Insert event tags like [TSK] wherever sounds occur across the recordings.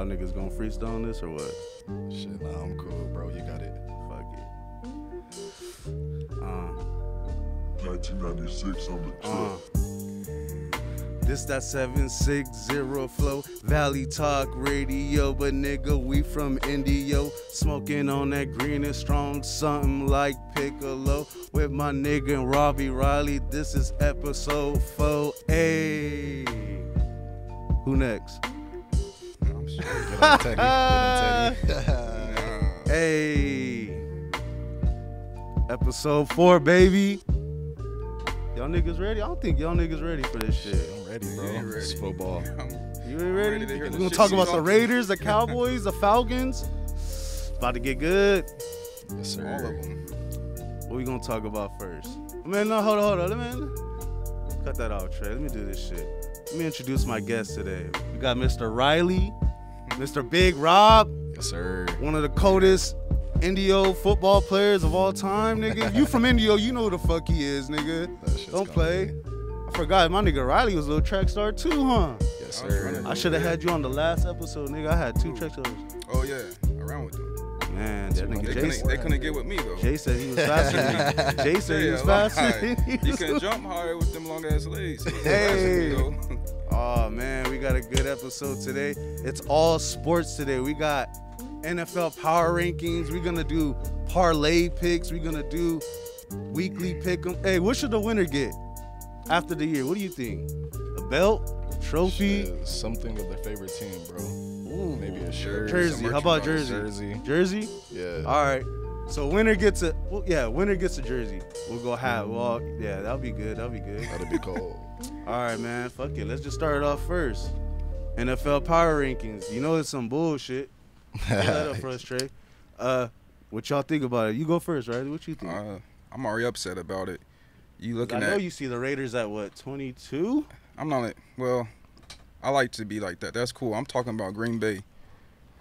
Y'all niggas gonna freestyle on this or what? Shit, nah, I'm cool, bro. You got it. Fuck it. Uh, 1996 on the tip. uh. This that 760 flow, Valley Talk Radio, but nigga, we from Indio. Smoking on that green and strong, something like Piccolo. With my nigga Robbie Riley, this is episode 4A. Who next? Teddy. Teddy. Hey. Episode 4, baby. Y'all niggas ready? I don't think y'all niggas ready for this shit. I'm ready, bro. Yeah, ready. It's football. [LAUGHS] You ain't ready? ready to We're gonna talk about the. Raiders, the [LAUGHS] Cowboys, the Falcons. About to get good. Yes, sir. All of them. What we gonna talk about first? Man, no, hold on, hold on. Let me cut that off, Trey. Let me do this shit. Let me introduce my guest today. We got Mr. Riley, Mr. Big Rob, Yes, sir. one of the coldest Indio football players of all time, nigga. You from Indio, you know who the fuck he is, nigga. Don't play. be- I forgot my nigga Riley was a little track star too, huh? Yes, oh, I sir. running. I should have had you on the last episode, nigga. I had two track stars. Oh yeah, around with them. Man, that They nigga couldn't, they couldn't get with me though. Jay said he was faster than me. [LAUGHS] Jay said he was faster than higher. me. You can jump higher with them long ass legs. [LAUGHS] He was Hey. [LAUGHS] faster than me, though. Oh man, we got a good episode today. It's all sports today. We got NFL power rankings. We're gonna do parlay picks. We're gonna do weekly pick 'em. Hey, what should the winner get after the year? What do you think? A belt, A trophy, Shit, something of their favorite team, bro. Ooh. Maybe a shirt. jersey? How about jersey? Jersey. Jersey. Yeah. All right. So winner gets a well, yeah. Winner gets a jersey. We'll go have well yeah. That'll be good. That'll be good. That'll be cold. All right, man. Fuck it. Let's just start it off first. NFL power rankings. You know it's some bullshit. That up for us, Trey. Uh, what y'all think about it? You go first, right? What you think? Uh, I'm already upset about it. You looking at I know you see the Raiders at what 22. I'm not. It. Well, I like to be like that. That's cool. I'm talking about Green Bay.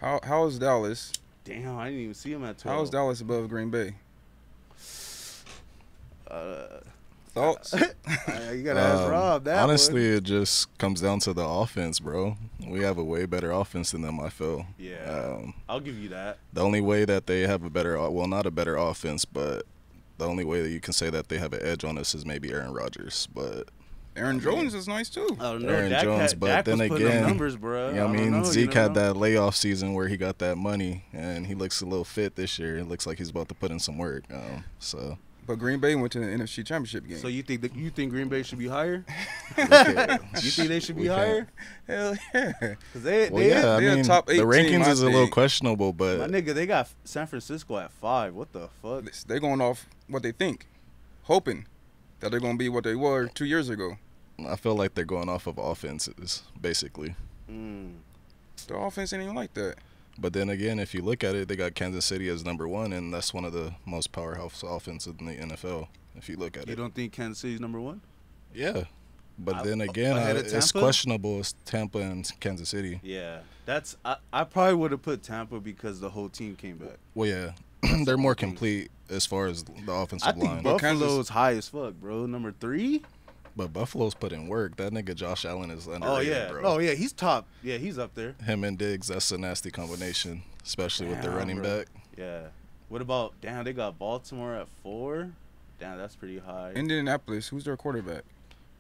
How how is Dallas? Damn, I didn't even see him at 12. How is Dallas above Green Bay? Uh, Thoughts? [LAUGHS] you gotta ask Um, Rob that. honestly, one. it just comes down to the offense, bro. We have a way better offense than them. I feel. yeah, Um, I'll give you that. the only way that they have a better, well, not a better offense, but the only way that you can say that they have an edge on us is maybe Aaron Rodgers. But Aaron Jones is nice too. I don't know. Aaron Dak Jones, had, but Dak then was putting up again, numbers, bro. you know what I mean, know, you Zeke had that layoff season where he got that money, and he looks a little fit this year. It looks like he's about to put in some work. Um, so But Green Bay went to the NFC Championship game. So you think that you think Green Bay should be higher? [LAUGHS] You think they should be we can't- higher? Hell yeah. Cause they, Well, they yeah, I they a mean, top the eight team, rankings I is a little questionable, but my nigga, they got San Francisco at five. What the fuck? They're going off what they think, hoping that they're going to be what they were two years ago. I feel like they're going off of offenses, basically. Mm. The offense ain't even like that. But then again, if you look at it, they got Kansas City as number one, and that's one of the most powerhouse offenses in the NFL. If you look at You it, you don't think Kansas City's number one? yeah. But I- then again, I, it's questionable. It's Tampa and Kansas City. Yeah, that's I, I probably would have put Tampa because the whole team came back. Well, yeah, [CLEARS THROAT] they're more complete as far as the offensive I think line. But Buffalo's Kansas- high as fuck, bro. Number three? But Buffalo's put in work. That nigga Josh Allen is oh, underrated, oh yeah, bro. oh yeah, he's top. Yeah, he's up there. Him and Diggs, that's a nasty combination, especially with the running bro. back. Yeah. What about damn? They got Baltimore at four. Damn, that's pretty high. Indianapolis, who's their quarterback?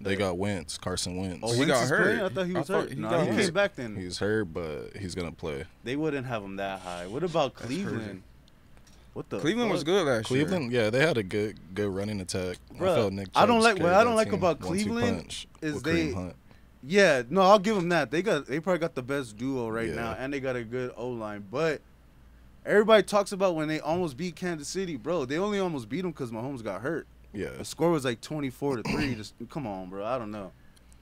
They got Wentz, Carson Wentz. oh, he Wentz got hurt. playing? I thought he was thought hurt. he no, he came back then. He's hurt, but he's gonna play. They wouldn't have him that high. What about Cleveland? What the Cleveland was good last year. Cleveland, yeah, they had a good good running attack. Bruh, I felt Nick I don't like- what I don't like about Cleveland punch is with they- Hunt. Yeah, no, I'll give them that. They got they probably got the best duo right Yeah. now, and they got a good O line. But everybody talks about when they almost beat Kansas City, bro. They only almost beat them because Mahomes got hurt. Yeah, The score was like twenty four to three. Just come on, bro. I don't know.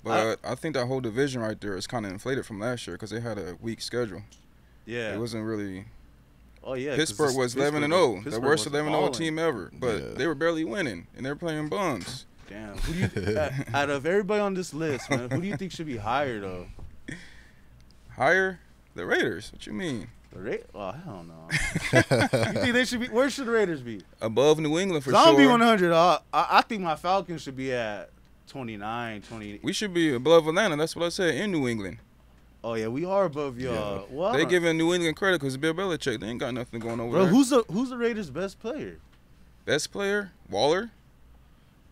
But I, think that whole division right there is kind of inflated from last year because they had a weak schedule. Yeah. It wasn't really. Oh yeah, Pittsburgh this- was 11 and Pittsburgh- 0, the worst was 11 0 team ever. But Yeah. they were barely winning and they're playing bums. Damn. Who do you out of everybody on this list, man? Who do you think should be higher though? Higher the Raiders. What you mean? The Ra- oh hell no. you think they should be? Where should the Raiders be? Above New England for Zombie sure. 100. Uh, I, I think my Falcons should be at 29, 20. We should be above Atlanta. That's what I said in New England. Oh yeah, we are above y'all. Well, I They giving New England credit because Bill Belichick. They ain't got nothing going over bro. there. Who's the who's the Raiders' best player? best player? Waller.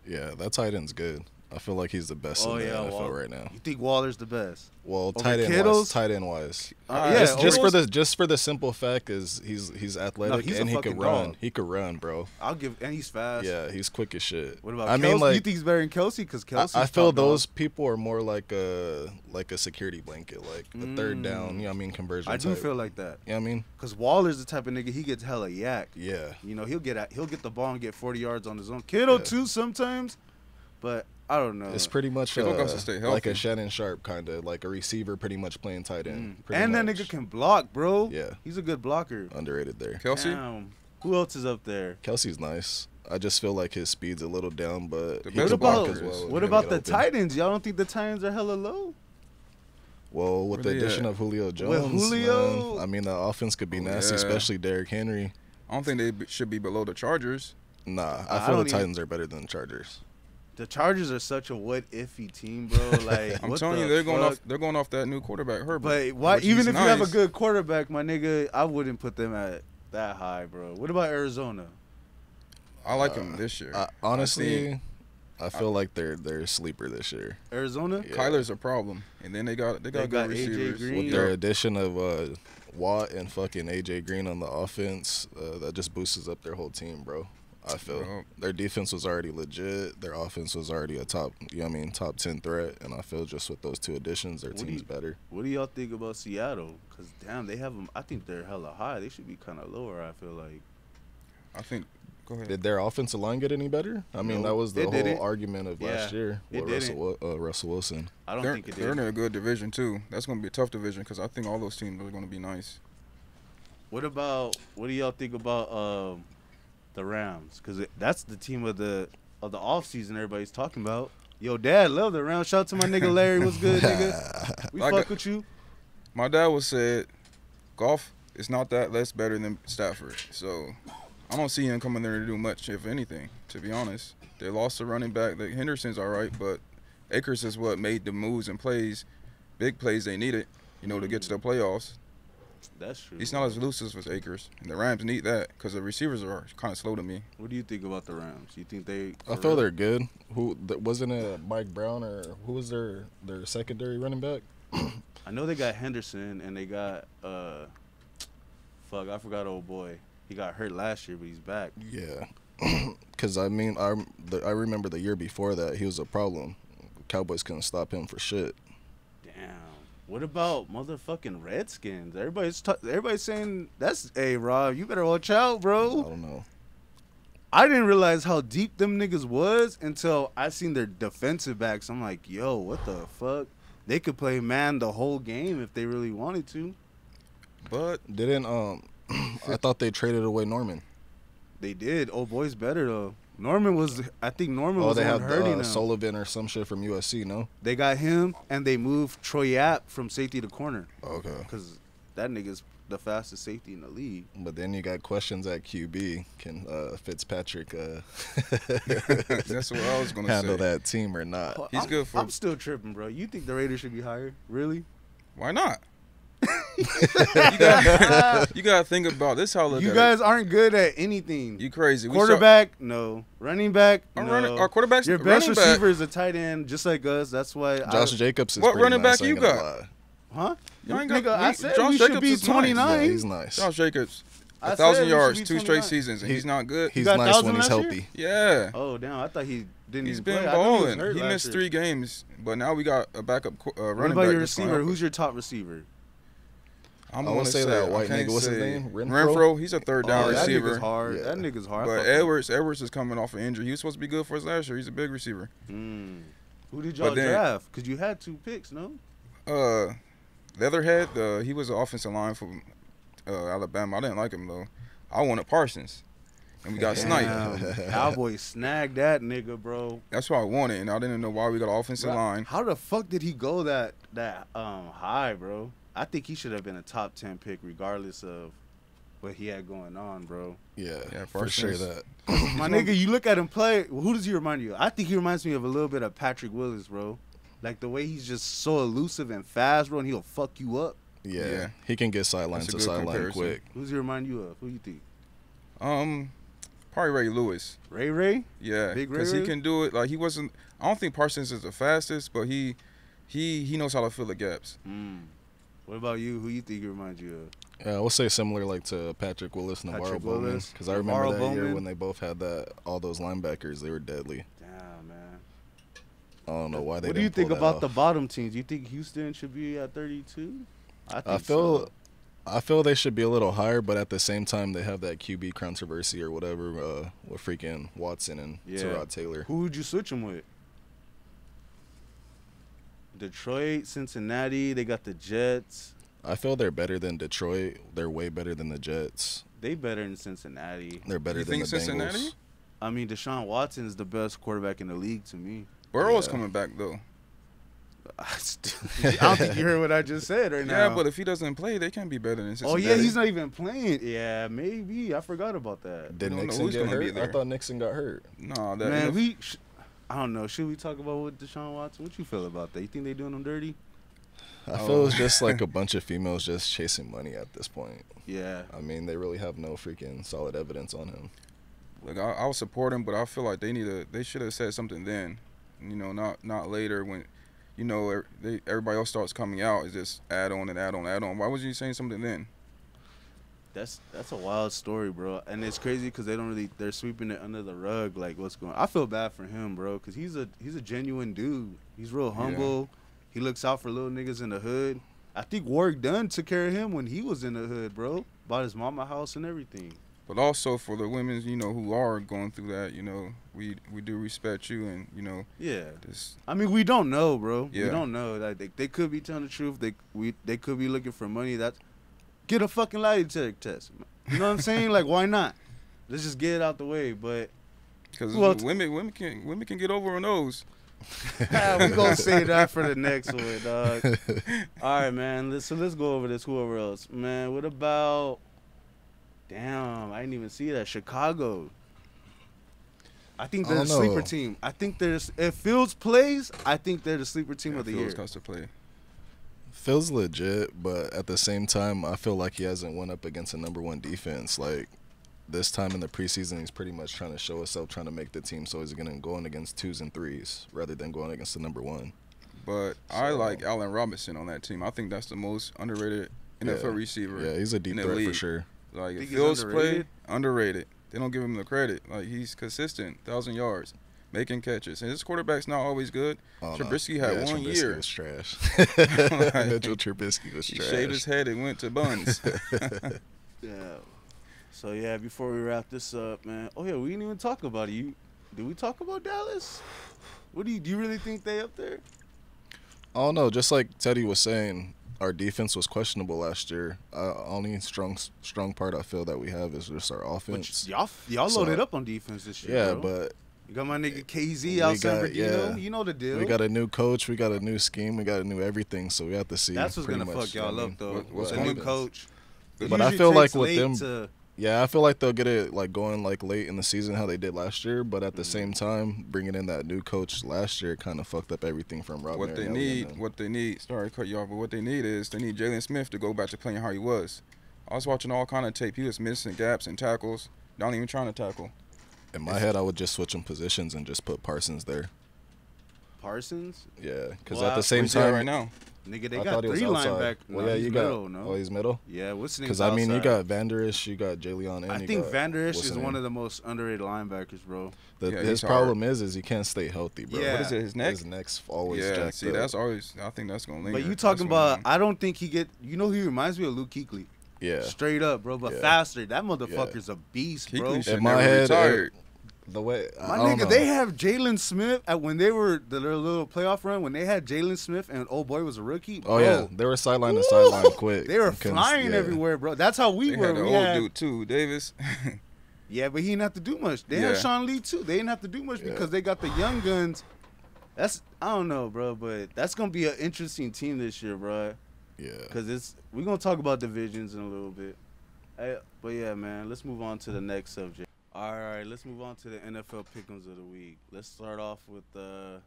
Yeah, that tight end's good. I feel like he's the best Oh in the yeah, NFL Wall- right now. You think Waller's the best? Well, Over tight end Kittles? wise, tight end wise. Uh, yeah, just, just for the just for the simple fact is he's he's athletic he's and he fucking could run. dog. He could run, bro. I'll give, and he's fast. Yeah, he's quick as shit. What about? I Kelce? mean, like you think he's better than Kelce? Because Kelce. I feel those people are more like a like a security blanket, like a third Mm. down. You know what I mean? Conversion. I do type. feel like that. You know what I mean? Because Waller's the type of nigga he gets hella yak. Yeah. You know, he'll get at, he'll get the ball and get 40 yards on his own. Kittle Yeah. too sometimes, but I don't know. It's pretty much Kittle uh, stay like a Shannon Sharpe kind of like a receiver, pretty much playing tight end. Mm. pretty And that nigga can block, bro. Yeah. he's a good blocker. underrated there. Kelce. Damn. Who else is up there? Kelce's nice. I just feel like his speed's a little down, but The he best What can block about as well. what about the open. Titans? Y'all don't think the Titans are hella low? Well, with Where the addition at? of Julio Jones, Julio? man, I mean the offense could be Oh, nasty, yeah. especially Derrick Henry. I don't think they should be below the Chargers. Nah, I I feel don't the even- Titans are better than the Chargers. The Chargers are such a what iffy team, bro. [LAUGHS] Like I'm what telling the you, they're going off. They're going off that new quarterback Herbert. But why? Even he's if you have a good quarterback, my nigga, I wouldn't put them at that high, bro. What about Arizona? I like him Uh, this year. I, honestly, I, feel like they're they're a sleeper this year. Arizona? Yeah. Kyler's a problem, and then they got they got They good got AJ receivers. Green. With their addition of uh, Watt and fucking AJ Green on the offense, uh, that just boosts up their whole team, bro. I feel Bro. their defense was already legit. Their offense was already a top, you know what I mean, top ten threat. And I feel just with those two additions, their What team's you- better. What do y'all think about Seattle? Cause damn, they have them. I think they're hella high. They should be kind of lower. I feel like. I think. Go ahead. Did their offensive line get any better? I mean, No, that was the it whole didn't. argument of last year with Russell, uh, Russell Wilson. I don't they're, think it they're in a good division too. That's going to be a tough division because I think all those teams are going to be nice. What about? What do y'all think about um, the Rams? Cause that's the team of the of the off season everybody's talking about. Yo, Dad, love the Rams. Shout out to my nigga Larry. What's good, [LAUGHS] nigga? We Like fuck a- with you. My dad was said, Goff is not that less better than Stafford. So I don't see him coming there to do much, if anything. To be honest, they lost the running back. The Henderson's all right, but Akers is what made the moves and plays, big plays they needed. You know, to get to the playoffs. That's true. He's not as loose as was Akers, and the Rams need that because the receivers are kind of slow to me. What do you think about the Rams? You think they? I feel real? they're good. Who wasn't it? Mike Brown or who was their their secondary running back? [COUGHS] I know they got Henderson and they got uh, fuck, I forgot old boy. He got hurt last year, but he's back. Yeah, [COUGHS] because I mean, I the, I remember the year before that he was a problem. Cowboys couldn't stop him for shit. Damn. What about motherfucking Redskins? Everybody's ta- everybody's saying that's hey Rob, you better watch out, bro. I don't know. I didn't realize how deep them niggas was until I seen their defensive backs. I'm like, yo, what the fuck? They could play man the whole game if they really wanted to. But Didn't um? [CLEARS THROAT] I thought they traded away Norman. They did. Old boy's better though. Norman was, I think Norman Oh, was they the one have hurting uh, them. Sullivan or some shit from USC. No. They got him, and they moved Troy App from safety to corner Okay. because that nigga's the fastest safety in the league. But then you got questions at QB. Can uh, Fitzpatrick uh, [LAUGHS] that's what I was going to handle say. that team or not? He's I'm, good for- I'm still tripping, bro. You think the Raiders should be higher? Really? Why not? You got you got to think about this. How I you guys aren't good at anything. You crazy? We saw- Quarterback, no. Running back, Our, no. running, our quarterback's Your best running back. receiver is a tight end, just like us. That's why. Josh I, Jacobs is What running nice, back you got? lie. huh? Y'all ain't got- Nigga, I said Josh we should Jacobs be is nice. 29. Yeah, he's nice. Josh Jacobs, I a said thousand yards, two straight seasons, and He- he's not good. He's nice when he's last year? healthy. yeah, Oh damn! I thought he didn't he's even been play. I he balling. He missed year. three games, but now we got a backup qu- uh, running What about back. your receiver? Who's your top receiver? I'm gonna wanna say say that I white nigga, what's his name? Renfro? Renfro. He's a third down Oh, that receiver. nigga's hard. Yeah. That nigga's hard. But fuck with Edwards, Edwards is coming off an injury. He was supposed to be good for us last year. He's a big receiver. Mm. Who did y'all then- draft? Because you had two picks, no? Uh, Leatherwood. Uh, he was an offensive line for uh, Alabama. I didn't like him though. I wanted Parsons, and we got Snipe. Damn, [LAUGHS] Cowboys snagged that nigga, bro. That's what I wanted, and I didn't know why we got an offensive Bro, line. How the fuck did he go that that um high, bro? I think he should have been a top ten pick, regardless of what he had going on, bro. Yeah, Yeah, for sure Parsons. that. [COUGHS] My nigga, you look at him play. Who does he remind you? of? I think he reminds me of a little bit of Patrick Willis, bro. Like the way he's just so elusive and fast, bro, and he'll fuck you up. Yeah, Yeah. he can get sideline That's a to good sideline comparison. quick. Who's he remind you of? Who you think? Um, probably Ray Lewis. Ray Ray? Yeah, Big Ray because he can do it. Like he wasn't. I don't think Parsons is the fastest, but he he he knows how to fill the gaps. Mm. What about you? Who you think he reminds you of? Yeah, I will say similar like to Patrick Willis and Patrick NaVorro Bowman because I remember NaVorro that year when they both had that all those linebackers they were deadly. Damn, man. I don't know why they. what do you think about off. the bottom teams? You think Houston should be at 32? I I feel so. I feel they should be a little higher, but at the same time they have that QB controversy or whatever uh, with freaking Watson and Yeah. Tyrod Taylor. Who would you switch them with? Detroit, Cincinnati. They got the Jets. I feel they're better than Detroit. They're way better than the Jets. They better than Cincinnati. They're better You than think the Cincinnati? Bengals. I mean, Deshaun Watson is the best quarterback in the league to me. Burrow's Yeah. coming back though. [LAUGHS] I still- [LAUGHS] I don't think you heard what I just said right now. Yeah, but if he doesn't play, they can't be better than Cincinnati. oh yeah, he's not even playing. Yeah, maybe I forgot about that. Did don't Mixon get gonna be hurt? I thought Mixon got hurt. Nah, that Man, if- we. Sh- I don't know. Should we talk about what Deshaun Watson? What you feel about that? You think they doing him dirty? I Oh. feel it's just like a [LAUGHS] bunch of females just chasing money at this point. Yeah. I mean, they really have no freaking solid evidence on him. Like I, I'll support him, but I feel like they need to. They should have said something then, you know, not not later when, you know, they, everybody else starts coming out. Is just add on and add on, add on. Why wasn't you saying something then? That's that's a wild story, bro. And it's crazy because they don't really they're sweeping it under the rug. Like what's going? On. I feel bad for him, bro, because he's a he's a genuine dude. He's real humble. He looks out for little niggas in the hood. I think Warrick Dunn took care of him when he was in the hood, bro. Bought his mama house and everything. But also for the women, you know, who are going through that, you know, we we do respect you, and you know, Yeah. this I mean, we don't know, bro. We don't know. Like they, they could be telling the truth. They we they could be looking for money. That's get a fucking lie detector test. You know what I'm saying? like why not? Let's just get it out the way. But because else- women women can women can get over on those. we gonna [LAUGHS] save that for the next one, dog. All right, man. Let's, so let's go over this. Whoever else, man. What about? Damn, I didn't even see that. Chicago. I think they're the don't sleeper team. I think there's if Fields plays, I think they're the sleeper team Yeah, of the Fields year. has to play. Feels legit, but at the same time, I feel like he hasn't went up against a number one defense. Like this time in the preseason, he's pretty much trying to show himself, trying to make the team. So he's gonna go in against twos and threes rather than going against the number one. But I like Allen Robinson on that team. I think that's the most underrated NFL Yeah. receiver. Yeah, he's a deep in the threat for sure. Like Think if he's Fields play underrated? underrated. They don't give him the credit. Like he's consistent, thousand yards, making catches, and his quarterback's not always good. Oh, no. Trubisky had one Trubisky year. was trash. [LAUGHS] [LAUGHS] Like, Mitchell Trubisky was He trash. shaved his head and went to buns. [LAUGHS] Yeah. So yeah, before we wrap this up, man. Oh yeah, we didn't even talk about it. You did we talk about Dallas? What do you do you really think they up there? I don't know. Just like Teddy was saying, our defense was questionable last year. Uh, only strong strong part I feel that we have is just our But offense. y'all y'all So- loaded up on defense this year. yeah, bro. but you got my nigga KZ we out San got- Bernardino. yeah. You know the deal. we got a new coach, we got a new scheme, we got a new everything. So we have to see. That's what's pretty gonna much, fuck y'all I mean, up though. what- What's what a new coach? It But I feel like with them- to- Yeah, I feel like they'll get it like going like late in the season how they did last year. But at the Mhm. same time, bringing in that new coach last year kind of fucked up everything from Rob. what they need, them. what they need. Sorry to cut you off, but what they need is they need Jaylon Smith to go back to playing how he was. I was watching all kind of tape. He was missing gaps and tackles, not even trying to tackle. In my head, I would just switch them positions and just put Parsons there. Parsons, Yeah, because Well, at the same Where's he at time, right now? nigga, they I got thought he was three outside. linebackers. Well, no, yeah, he's you got. middle, no. Oh, he's middle. yeah, what's the name? Because I mean, you got Van Der Esch, you got Jaylon, and I think got, Van Der Esch what's is one of the most underrated linebackers, bro. The, Yeah, his he's problem is, is he can't stay healthy, bro. Yeah. What is it? His neck? His neck's always yeah. jacked See, up. that's always. I think that's gonna linger. But you talking what I'm about? I don't think he get. You know, who he reminds me of Luke Kuechly. yeah. Straight up, bro, but Yeah. faster. That motherfucker's a beast, bro. In my head, retired. The way My I don't nigga, know. they have Jaylon Smith at when they were the their little playoff run when they had Jaylon Smith and old boy was a rookie. Oh yeah, they were sideline to Woo! sideline quick. They were You couldn't- flying yeah. everywhere, bro. That's how we They were. had the We old had- dude too, Davis. [LAUGHS] Yeah, but he didn't have to do much. They had Sean Lee too. They didn't have to do much Yeah. because they got the young guns. That's I don't know, bro, but that's gonna be an interesting team this year, bro. Yeah. Cause it's we're gonna talk about divisions in a little bit. Hey, but yeah, man, let's move on to the next subject. All right, let's move on to the NFL pick'ems of the week. Let's start off with uh, [TSK] oh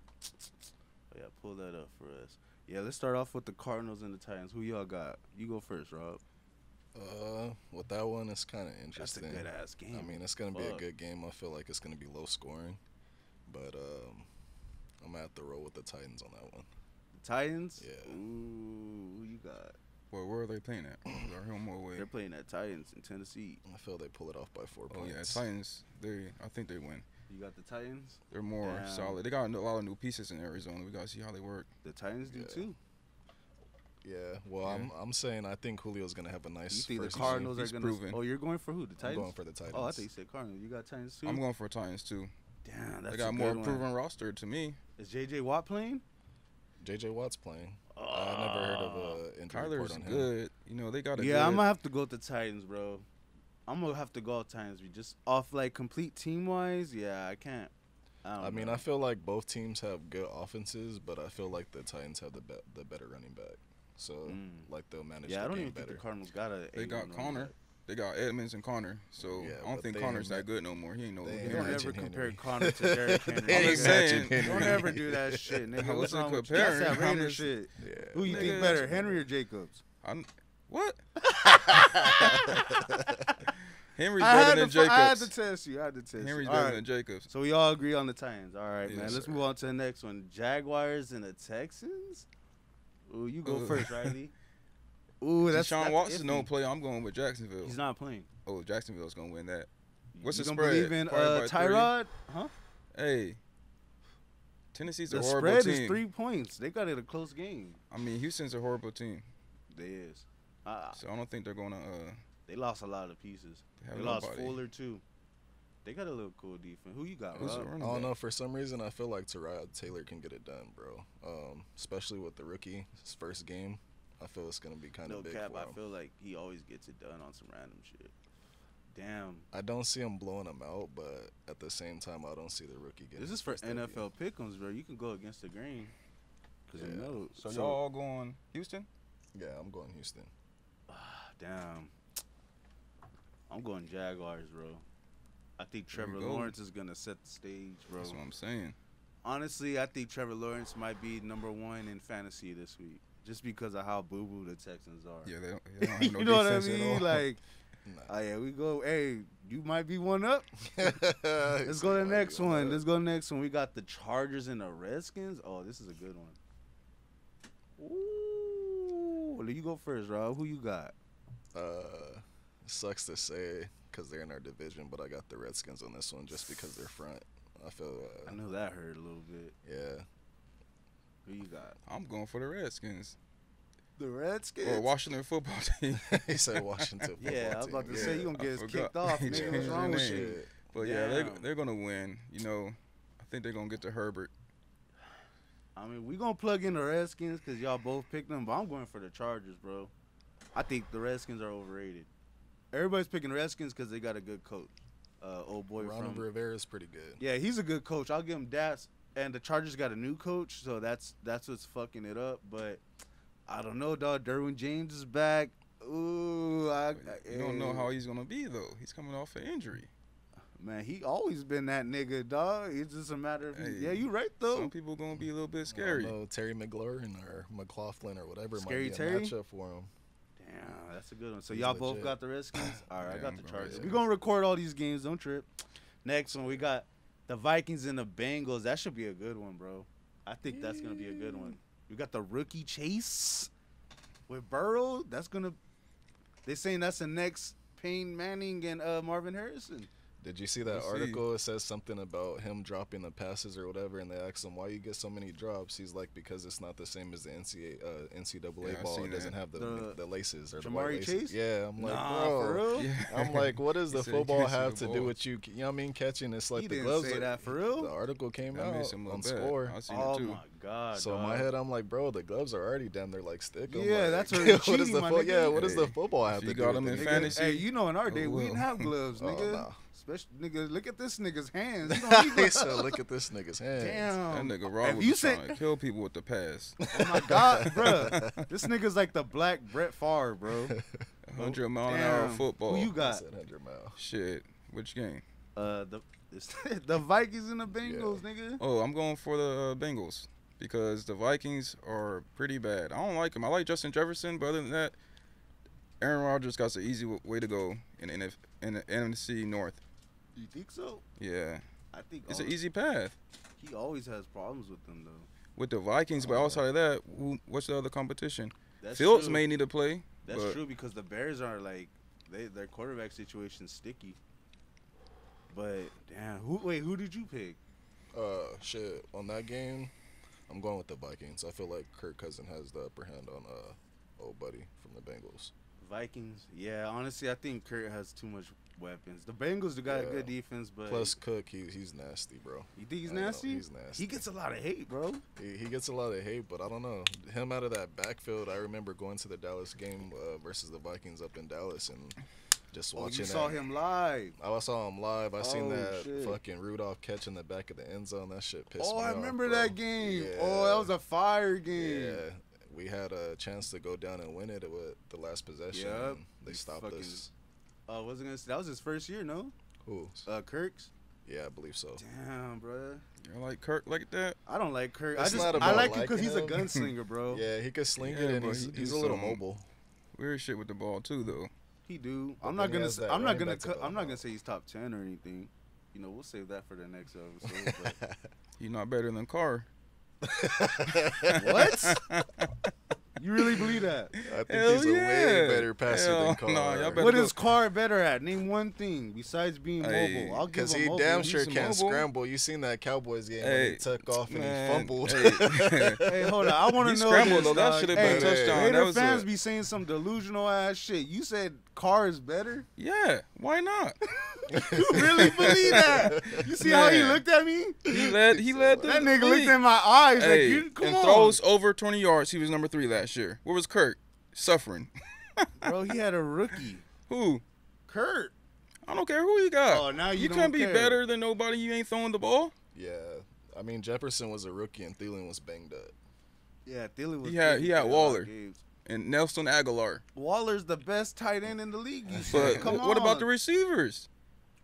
yeah, pull that up for us. Yeah, let's start off with the Cardinals and the Titans. Who y'all got? You go first, Rob. Uh, with that one, it's kind of interesting. That's a good ass game. I mean, it's gonna be a good game. I feel like it's gonna be low scoring, but um, I'm gonna have to roll with the Titans on that one. the Titans. Yeah. Ooh, who you got? Well, where are they playing at? Are home or away? They're playing at Titans in Tennessee. I feel they pull it off by four Oh yeah, points. Titans. They, I think they win. You got the Titans. They're more Damn. solid. They got a lot of new pieces in Arizona. We gotta see how they work. The Titans do Yeah. too. Yeah, well, Yeah. I'm I'm saying I think Julio's gonna have a nice. You think the Cardinals he's are gonna? proven. Oh, you're going for who? The Titans. I'm going for the Titans. oh, I thought you said Cardinals. You got Titans too. I'm going for Titans too. Damn, that's they got a more good proven roster to me. Is JJ Watt playing? JJ Watt's playing. I never heard of a injury report on him. good. You know they got a Yeah, good. I'm gonna have to go with the Titans, bro. I'm gonna have to go with Titans. We just off like complete team wise. Yeah, I can't. I, don't I mean, know. I feel like both teams have good offenses, but I feel like the Titans have the be- the better running back. So Mm. like they'll manage. yeah, the I don't game even better. think the Cardinals got a. They A1 got running Conner. back. They got Edmonds and Conner. So Yeah, I don't think Conner's that good no more. He ain't no. they he ain't ain't Don't matching matching. ever Henry. compare [LAUGHS] Conner to Derrick [LAUGHS] Henry. They ain't Don't matching ever- Don't Henry. ever do that shit, nigga. [LAUGHS] I What's wasn't wrong with you? That's that comparing. I'm Raider shit. Yeah. Who you Nigga, think better, Henry or Jacobs? I'm, what? Henry's I better had, than to, I had to test you. I had to test Henry's you. better All right. than Jacobs. So we all agree on the Titans. All right, man. Let's sir. move on to the next one. Jaguars and the Texans. Ooh, you go Ooh. first, Riley. Ooh, that's Deshaun that's Watson iffy. don't play. I'm going with Jacksonville. He's not playing. oh, Jacksonville's gonna win that. What's you the gonna spread? believe in Probably uh, by three? Tyrod? Huh? Hey, Tennessee's The a horrible team. The spread is three points. They got it a close game. I mean, Houston's a horrible team, They is. Uh, so I don't think they're gonna. Uh, they lost a lot of pieces. have They lost nobody. Fuller too. They got a little cool defense. Who you got, Who's the Rob? running I don't back? know. For some reason, I feel like Tyrod Taylor can get it done, bro. Um, especially with the rookie, his first game. I feel it's gonna be kind No of big cap. for I feel like he always gets it done on some random shit. Damn. I don't see him blowing him out, but at the same time, I don't see the rookie getting. This is for first W. NFL pick'ems, bro. You can go against the grain. Cause you Yeah. know. So, y'all all going Houston? Yeah, I'm going Houston. Ah, damn. I'm going Jaguars, bro. I think Trevor go. Lawrence is gonna set the stage, bro. That's what I'm saying. Honestly, I think Trevor Lawrence might be number one in fantasy this week, just because of how boo boo the Texans are. Yeah, they don't, they don't have [LAUGHS] you no know what I defense at mean? Like, [LAUGHS] oh yeah, we go. Hey, you might be one up. [LAUGHS] Let's go to the next one. Let's go to the next one. We got the Chargers and the Redskins. Oh, this is a good one. Ooh, well, you go first, Rob. Who you got? Uh, sucks to say because they're in our division, but I got the Redskins on this one just because they're front. I feel, I uh, know that hurt a little bit. yeah. Who you got? I'm going for the Redskins The Redskins. or Washington football team. [LAUGHS] he said Washington. [LAUGHS] Football yeah, I was about to team. say yeah. you gonna get us kicked off, [LAUGHS] nigga. What's wrong with you? But yeah, they Damn. they're gonna win. You know, I think they're gonna get to Herbert. I mean, we gonna plug in the Redskins because y'all both picked them, but I'm going for the Chargers, bro. I think the Redskins are overrated. Everybody's picking Redskins because they got a good coach. Uh, old boy Ron from Rivera is pretty good. yeah, he's a good coach. I'll give him that. And the Chargers got a new coach, so that's that's what's fucking it up. But I don't know, dog. Derwin James is back. Ooh, I, You don't know eh. how he's gonna be though. He's coming off an injury. Man, he always been that nigga, dog. It's just a matter of Hey, yeah, you right though. Some people gonna be a little bit scary. don't know, Terry McLaurin or McLaughlin or whatever Scary might be Terry? a matchup for him. Damn, that's a good one. So He's y'all both got the Redskins. All right, I Yeah, got I'm the Chargers. We're gonna record all these games. Don't trip. Next one, we got the Vikings and the Bengals. That should be a good one, bro. I think that's gonna be a good one. We got the rookie Chase with Burrow. That's gonna. They saying that's the next Peyton Manning and uh, Marvin Harrison. Did you see that We'll see. article? It says something about him dropping the passes or whatever, and they asked him why you get so many drops. He's like, because it's not the same as the NCAA, uh, NCAA Yeah, ball. It doesn't that. have the The- the, laces or the Ja'Marr white laces. Chase? Yeah, I'm like, nah, bro. for real. Yeah. [LAUGHS] I'm like, what does the football have the to do with you? You know what I mean? Catching it's like he the didn't gloves. say are- that for real. The article came That out makes him look on bad. score. I seen Oh it too. my god. So in my head, I'm like, bro, the gloves are already done. They're like stick 'em. Yeah, like, that's [LAUGHS] already what is the fo- Yeah, what does the Hey, football if have you to got do 'em with in it? Nigga, fantasy, Hey, you know, in our oh, day, we didn't have gloves, Oh, nigga. No. Especially, nigga, look at this nigga's hands. [LAUGHS] He don't need he gloves. said, "Look at this nigga's hands." Damn. That nigga If Rob was you just say- trying to kill people with the pass. [LAUGHS] Oh my god, [LAUGHS] bruh. This nigga's like the black Brett Favre, bro. 100 mile an hour Damn. football. Who you He got? said 100 mile. Shit. Which game? Uh, the it's the Vikings and the Bengals, nigga. Oh, I'm going for the uh, Bengals. because the Vikings are pretty bad. I don't like them. I like Justin Jefferson, but other than that, Aaron Rodgers got the easy w- way to go in the, NF- in the NFC North. You think so? Yeah, I think it's an easy path He always has problems with them though. with the Vikings. But Oh. outside of that, who, what's the other competition? That's Fields true. may need to play. That's but- true because the Bears are like they their quarterback situation's sticky. But damn, who wait, who did you pick? Uh, shit. On that game, I'm going with the Vikings. I feel like Kirk Cousin has the upper hand on uh, old buddy from the Bengals. Vikings. Yeah, honestly, I think Kirk has too much weapons. The Bengals got a good defense, but Plus Cook, he he's nasty, bro. you think he's I know, nasty? he's nasty. He gets a lot of hate, bro. He, he gets a lot of hate, but I don't know him out of that backfield. I remember going to the Dallas game uh, versus the Vikings up in Dallas and just watching. Oh, you saw that. him live. I saw him live. I seen Oh, that shit. fucking Rudolph catch in the back of the end zone. That shit pissed me. off. Oh, I off, remember bro. that game. Yeah. Oh, that was a fire game. Yeah, we had a chance to go down and win it with the last possession. Yep. They stopped us. Uh, wasn't gonna say that was his first year, no? Who? Uh, Kirk's. Yeah, I believe so. Damn, bro. You're like Kirk like that. I don't like Kirk. I just not I like him because he's a him. gunslinger, bro. [LAUGHS] Yeah, he could sling Yeah, it, and but he's, he's a little some- mobile. Weird shit with the ball too, though. He do. But I'm not gonna. Say, I'm not gonna. back to Cut, I'm not gonna say he's top ten or anything. You know, we'll save that for the next episode. But [LAUGHS] He's not better than Carr. [LAUGHS] what? You really believe that? I think Hell he's a way yeah. better passer Hell than Carr. nah, y'all better What go- is Carr better at? Name one thing besides being Hey, mobile. I'll give Because he mobile. damn sure some can't mobile. scramble. You seen that Cowboys game when he took off and man, he fumbled. hey. [LAUGHS] [LAUGHS] Hey, hold on. I want to know scrambled, this, though. That should've hey, been a touchdown. Raider That was fans a- be saying some delusional ass shit. You said Carr is better. yeah, why not? [LAUGHS] You really believe that? You see how he looked at me? He led. He led the That nigga league. looked in my eyes Hey, like, you, come and on, throws over 20 yards. He was number three last year. Where was Kirk? Suffering. [LAUGHS] bro. He had a rookie, Who? Kirk. I don't care who he got. Oh, now you, you don't can't be care. better than nobody. You ain't throwing the ball. yeah. I mean, Jefferson was a rookie and Thielen was banged up. Yeah, Thielen was. He had- he had a lot of Waller. games. And Nelson Agholor. Waller's the best tight end in the league. You said. Come wh- what about the receivers?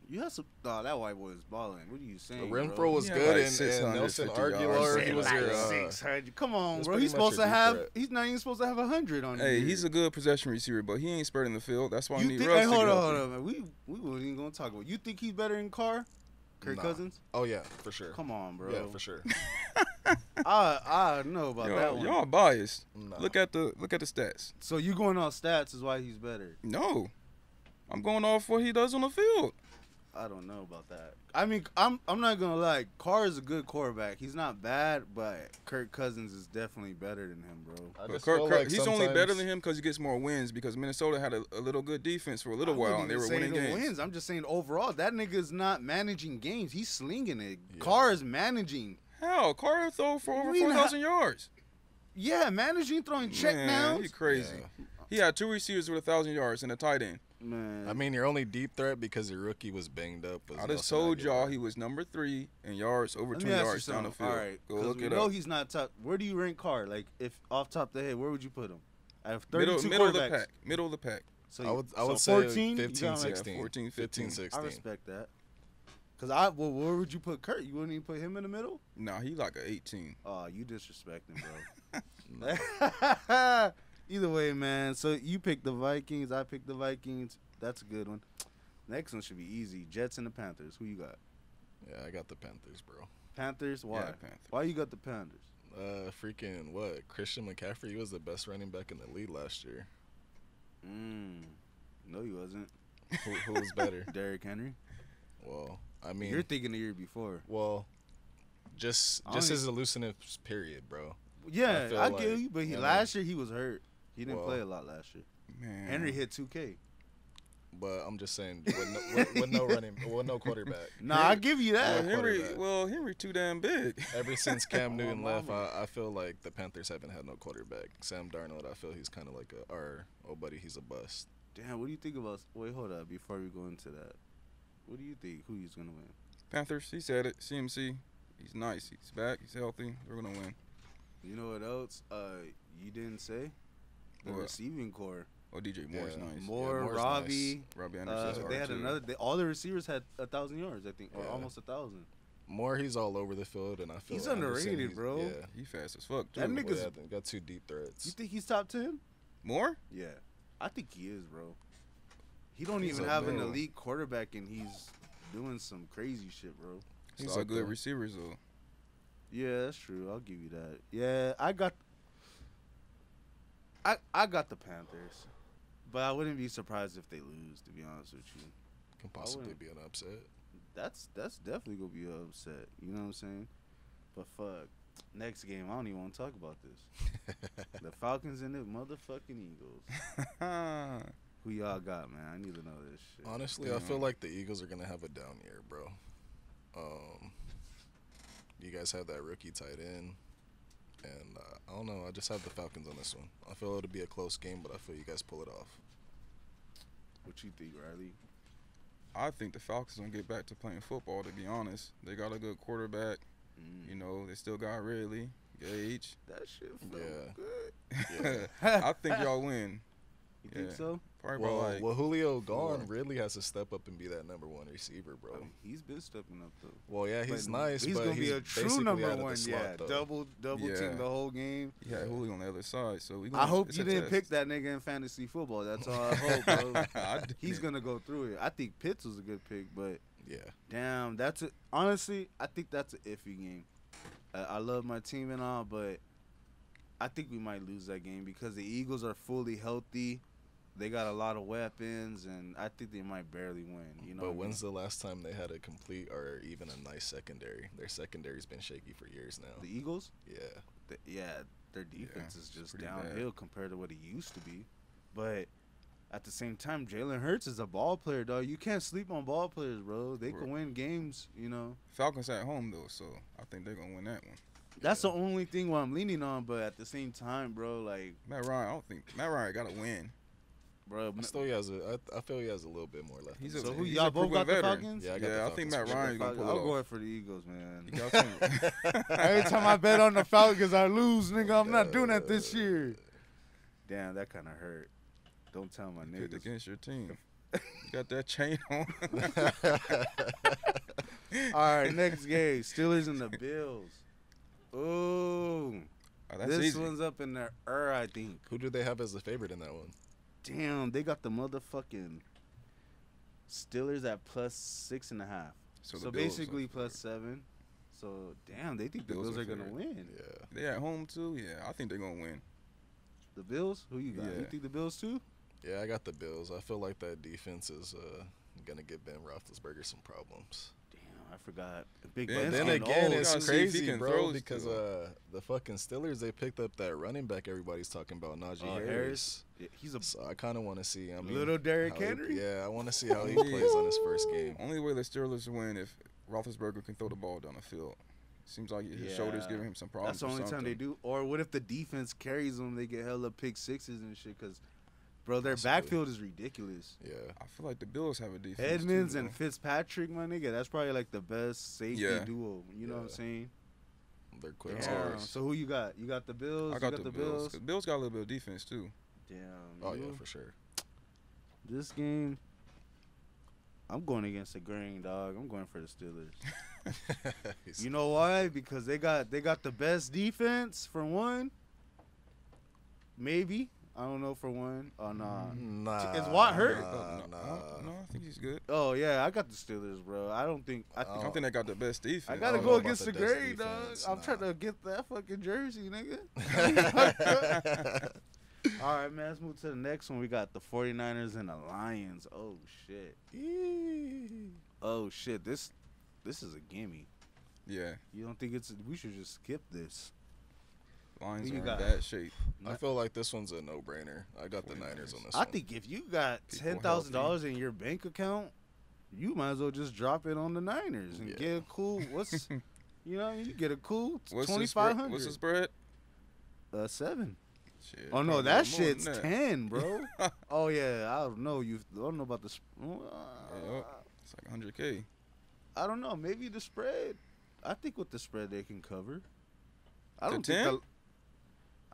You have some. Oh, that white boy is balling. What are you saying? Renfro bro? was He had good like and, and Nelson. Agholor, he was like your. Uh, 600. Come on, bro. He's supposed to have. threat. He's not even supposed to have hundred on. Hey, here. he's a good possession receiver, but he ain't spreading the field. That's why I You need think? Russ Hey, to hold get on, hold on, man. We we weren't even gonna talk about. You think he's better than Carr? Kirk Nah. Cousins? oh yeah, for sure. Come on, bro. Yeah, for sure. [LAUGHS] I I know about that Y'all, one. y'all biased. Nah. Look at the look at the stats. So you going off stats is why he's better. No, I'm going off what he does on the field. I don't know about that. I mean, I'm I'm not gonna lie. Carr is a good quarterback. He's not bad, but Kirk Cousins is definitely better than him, bro. But Kirk, Kirk- like he's only better than him because he gets more wins. Because Minnesota had a, a little good defense for a little I while, and they were winning games. Wins. I'm just saying overall, that nigga's not managing games. He's slinging it. Yeah. Carr is managing. How Carter throw for over We four not- thousand yards? Yeah, managing throwing check Man, downs. he crazy. He had two receivers with a thousand yards and a tight end. Man, I mean, your only deep threat because your rookie was banged up. Was I just told Agholor. y'all he was number three in yards over let two me ask you yards down the field. All right, Go 'cause look we it know up. he's not top. Where do you rank Carr? Like, if off top of the head, where would you put him? I have Middle, 32 middle of the pack. Middle of the pack. So I would, I so would say 14? You 15, got 16. 14, 15. 16. I respect that. Cause I, well, where would you put Kirk? You wouldn't even put him in the middle? Nah, he like a 18. Oh, you disrespecting, bro. [LAUGHS] [LAUGHS] Either way, man. So you picked the Vikings. I picked the Vikings. That's a good one. Next one should be easy. Jets and the Panthers. Who you got? Yeah, I got the Panthers, bro. Panthers. Why? Yeah, Panthers. Why you got the Panthers? Uh, freaking what? Christian McCaffrey he was the best running back in the league last year. Mm. No, he wasn't. Who, who was better? [LAUGHS] Derrick Henry. well, I mean, You're thinking the year before. well, just just his elusive period, bro. Yeah, feel I, like- get you, but he I mean- last year he was hurt. He didn't Well- play a lot last year. Man. Henry hit 2K. But I'm just saying, with no, with, with no running, with no quarterback. [LAUGHS] Nah, I give you Well, that. Henry, well, Henry too damn big. Ever since [LAUGHS] Cam Newton my left. I, I feel like the Panthers haven't had no quarterback. Sam Darnold, I feel he's kind of like a, or oh buddy, he's a bust. Damn, what do you think about? Wait, hold up. Before we go into that, what do you think? Who he's gonna win? Panthers, he said it. CMC, he's nice. He's back. He's healthy. We're gonna win. You know what else? Uh, you didn't say the What? receiving core. Oh, DJ Moore's Yeah. nice. Moore, Moore's Robbie. Robbie Uh, Anderson's they had too. another. They, all the receivers had a thousand yards, I think, or Yeah. almost a thousand. More, he's all over the field, and I feel He's underrated, he's- bro. Yeah, He fast as fuck too. That Well, nigga's- yeah, got two deep threats. You think he's top ten? More? Yeah, I think he is, bro. He don't He's even a have an elite quarterback, and he's doing some crazy shit, bro. He's He's all good there. receivers though. Yeah, that's true. I'll give you that. Yeah, I got. I I got the Panthers, but I wouldn't be surprised if they lose. To be honest with you, Can possibly be an upset. that's that's definitely gonna be an upset. You know what I'm saying? But fuck, next game I don't even want to talk about this. [LAUGHS] the Falcons and the motherfucking Eagles. [LAUGHS] Who y'all got, man? I need to know this shit. Honestly, I feel like the Eagles are gonna have a down year, bro. Um, you guys have that rookie tight end, and uh, I don't know. I just have the Falcons on this one. I feel it'll be a close game, but I feel you guys pull it off. What you think, Riley? I think the Falcons gonna get back to playing football. To be honest, they got a good quarterback. Mm. You know, they still got Ridley, Gage. that shit felt Yeah. good. Yeah. [LAUGHS] I think y'all win. You think so? Probably well, like well, Julio gone. four. Ridley has to step up and be that number one receiver, bro. Oh, he's been stepping up though. Well, yeah, he's But nice, He's but gonna he's be a true number out of the one. slot, yeah, though. double double Yeah. team the whole game. he had Julio on the other side. So we. I Gonna, hope you didn't test. pick that nigga in fantasy football. That's all I [LAUGHS] hope, bro. I He's gonna go through it. I think Pitts was a good pick, but Yeah, damn, that's a, honestly, I think that's an iffy game. I, I love my team and all, but I think we might lose that game because the Eagles are fully healthy. They got a lot of weapons, and I think they might barely win. You know, but what I when's mean? the last time they had a complete or even a nice secondary? Their secondary's been shaky for years now. the Eagles? Yeah, th- yeah, their defense is just pretty downhill compared to what it used to be. But at the same time, Jalen Hurts is a ball player, dog. You can't sleep on ball players, bro. They can win games, you know. Falcons at home though, so I think they're gonna win that one. That's the only thing where I'm leaning on. But at the same time, bro, like, Matt Ryan, I don't think Matt Ryan got to win. Bro. I still he has a. I, I feel he has a little bit more left. He's a- so who he's y'all a both got proven the. Falcons? Yeah, I got the Yeah, I think Matt for Ryan's gonna pull I'm it going off. for the Eagles, man. You got some- Every time I bet on the Falcons, I lose, nigga. I'm not doing that this year. Damn, that kind of hurt. Don't tell my picked niggas. against your team. [LAUGHS] You got that chain on. [LAUGHS] All right, next game: Steelers and the Bills. Ooh, Oh, that's this easy. one's up in the er, I think. Who do they have as the favorite in that one? Damn, they got the motherfucking Steelers at plus six and a half. So So, basically plus seven. So damn, they think the Bills Bills are are gonna win. Yeah, They at home too. Yeah, I think they're gonna win. The Bills? Who you got? You Yeah. think the Bills too? yeah, I got the Bills. I feel like that defense is uh, gonna give Ben Roethlisberger some problems. Damn, I forgot. Big Yeah, But then again, old. it's see crazy, bro, throw because uh, the fucking Steelers they picked up that running back everybody's talking about, Najee Uh, Harris. Harris. Yeah, he's a So I kind of want to see. I mean, Little Derrick how he- Henry? yeah, I want to see how he plays on his first game. Only way the Steelers win if Roethlisberger can throw the ball down the field. Seems like his Yeah. shoulders giving him some problems. That's the only time they do. Or what if the defense carries them? They get hella pick sixes and shit. Because, bro, their Possibly. backfield is ridiculous. Yeah, I feel like the Bills have a defense. Edmunds too, and. Fitzpatrick, my nigga, that's probably like the best safety Yeah. duo. You know what I'm saying? they're quick. Damn. So who you got? You got the Bills. I got, you the, got the Bills. Bills. 'Cause Bills got a little bit of defense too. Damn. Oh you- yeah, for sure. This game, I'm going against the grain, dog. I'm going for the Steelers. [LAUGHS] [LAUGHS] You know why? Because they got they got the best defense for one. Maybe I don't know for one. Oh nah. nah, Is Watt hurt? Nah, oh, no, nah. Oh, no, I think he's good. Oh yeah, I got the Steelers, bro. I don't think I I think I don't think they got the best defense. I gotta don't go against the the best grain, dog. defense, I'm trying to get that fucking jersey, nigga. [LAUGHS] [LAUGHS] All right, man. Let's move to the next one. We got the 49ers and the Lions. Oh shit. Eee. Oh shit. This this is a gimme. Yeah, You don't think it's? We should just skip this. Lions Who are you in bad shape. I feel like this one's a no-brainer. I got the Niners on this I one. think if you got People ten thousand dollars in your bank account, you might as well just drop it on the Niners and Yeah. get a cool. What's [LAUGHS] you know you get a cool What's twenty the spread? five What's the hundred. spread? Uh, seven. Shit, Oh no, probably that more shit's that. ten, bro. [LAUGHS] oh yeah, I don't know. You I don't know about the. sp- Yeah, It's like 100k. I don't know. Maybe the spread. I think with the spread they can cover. I To don't 10? think.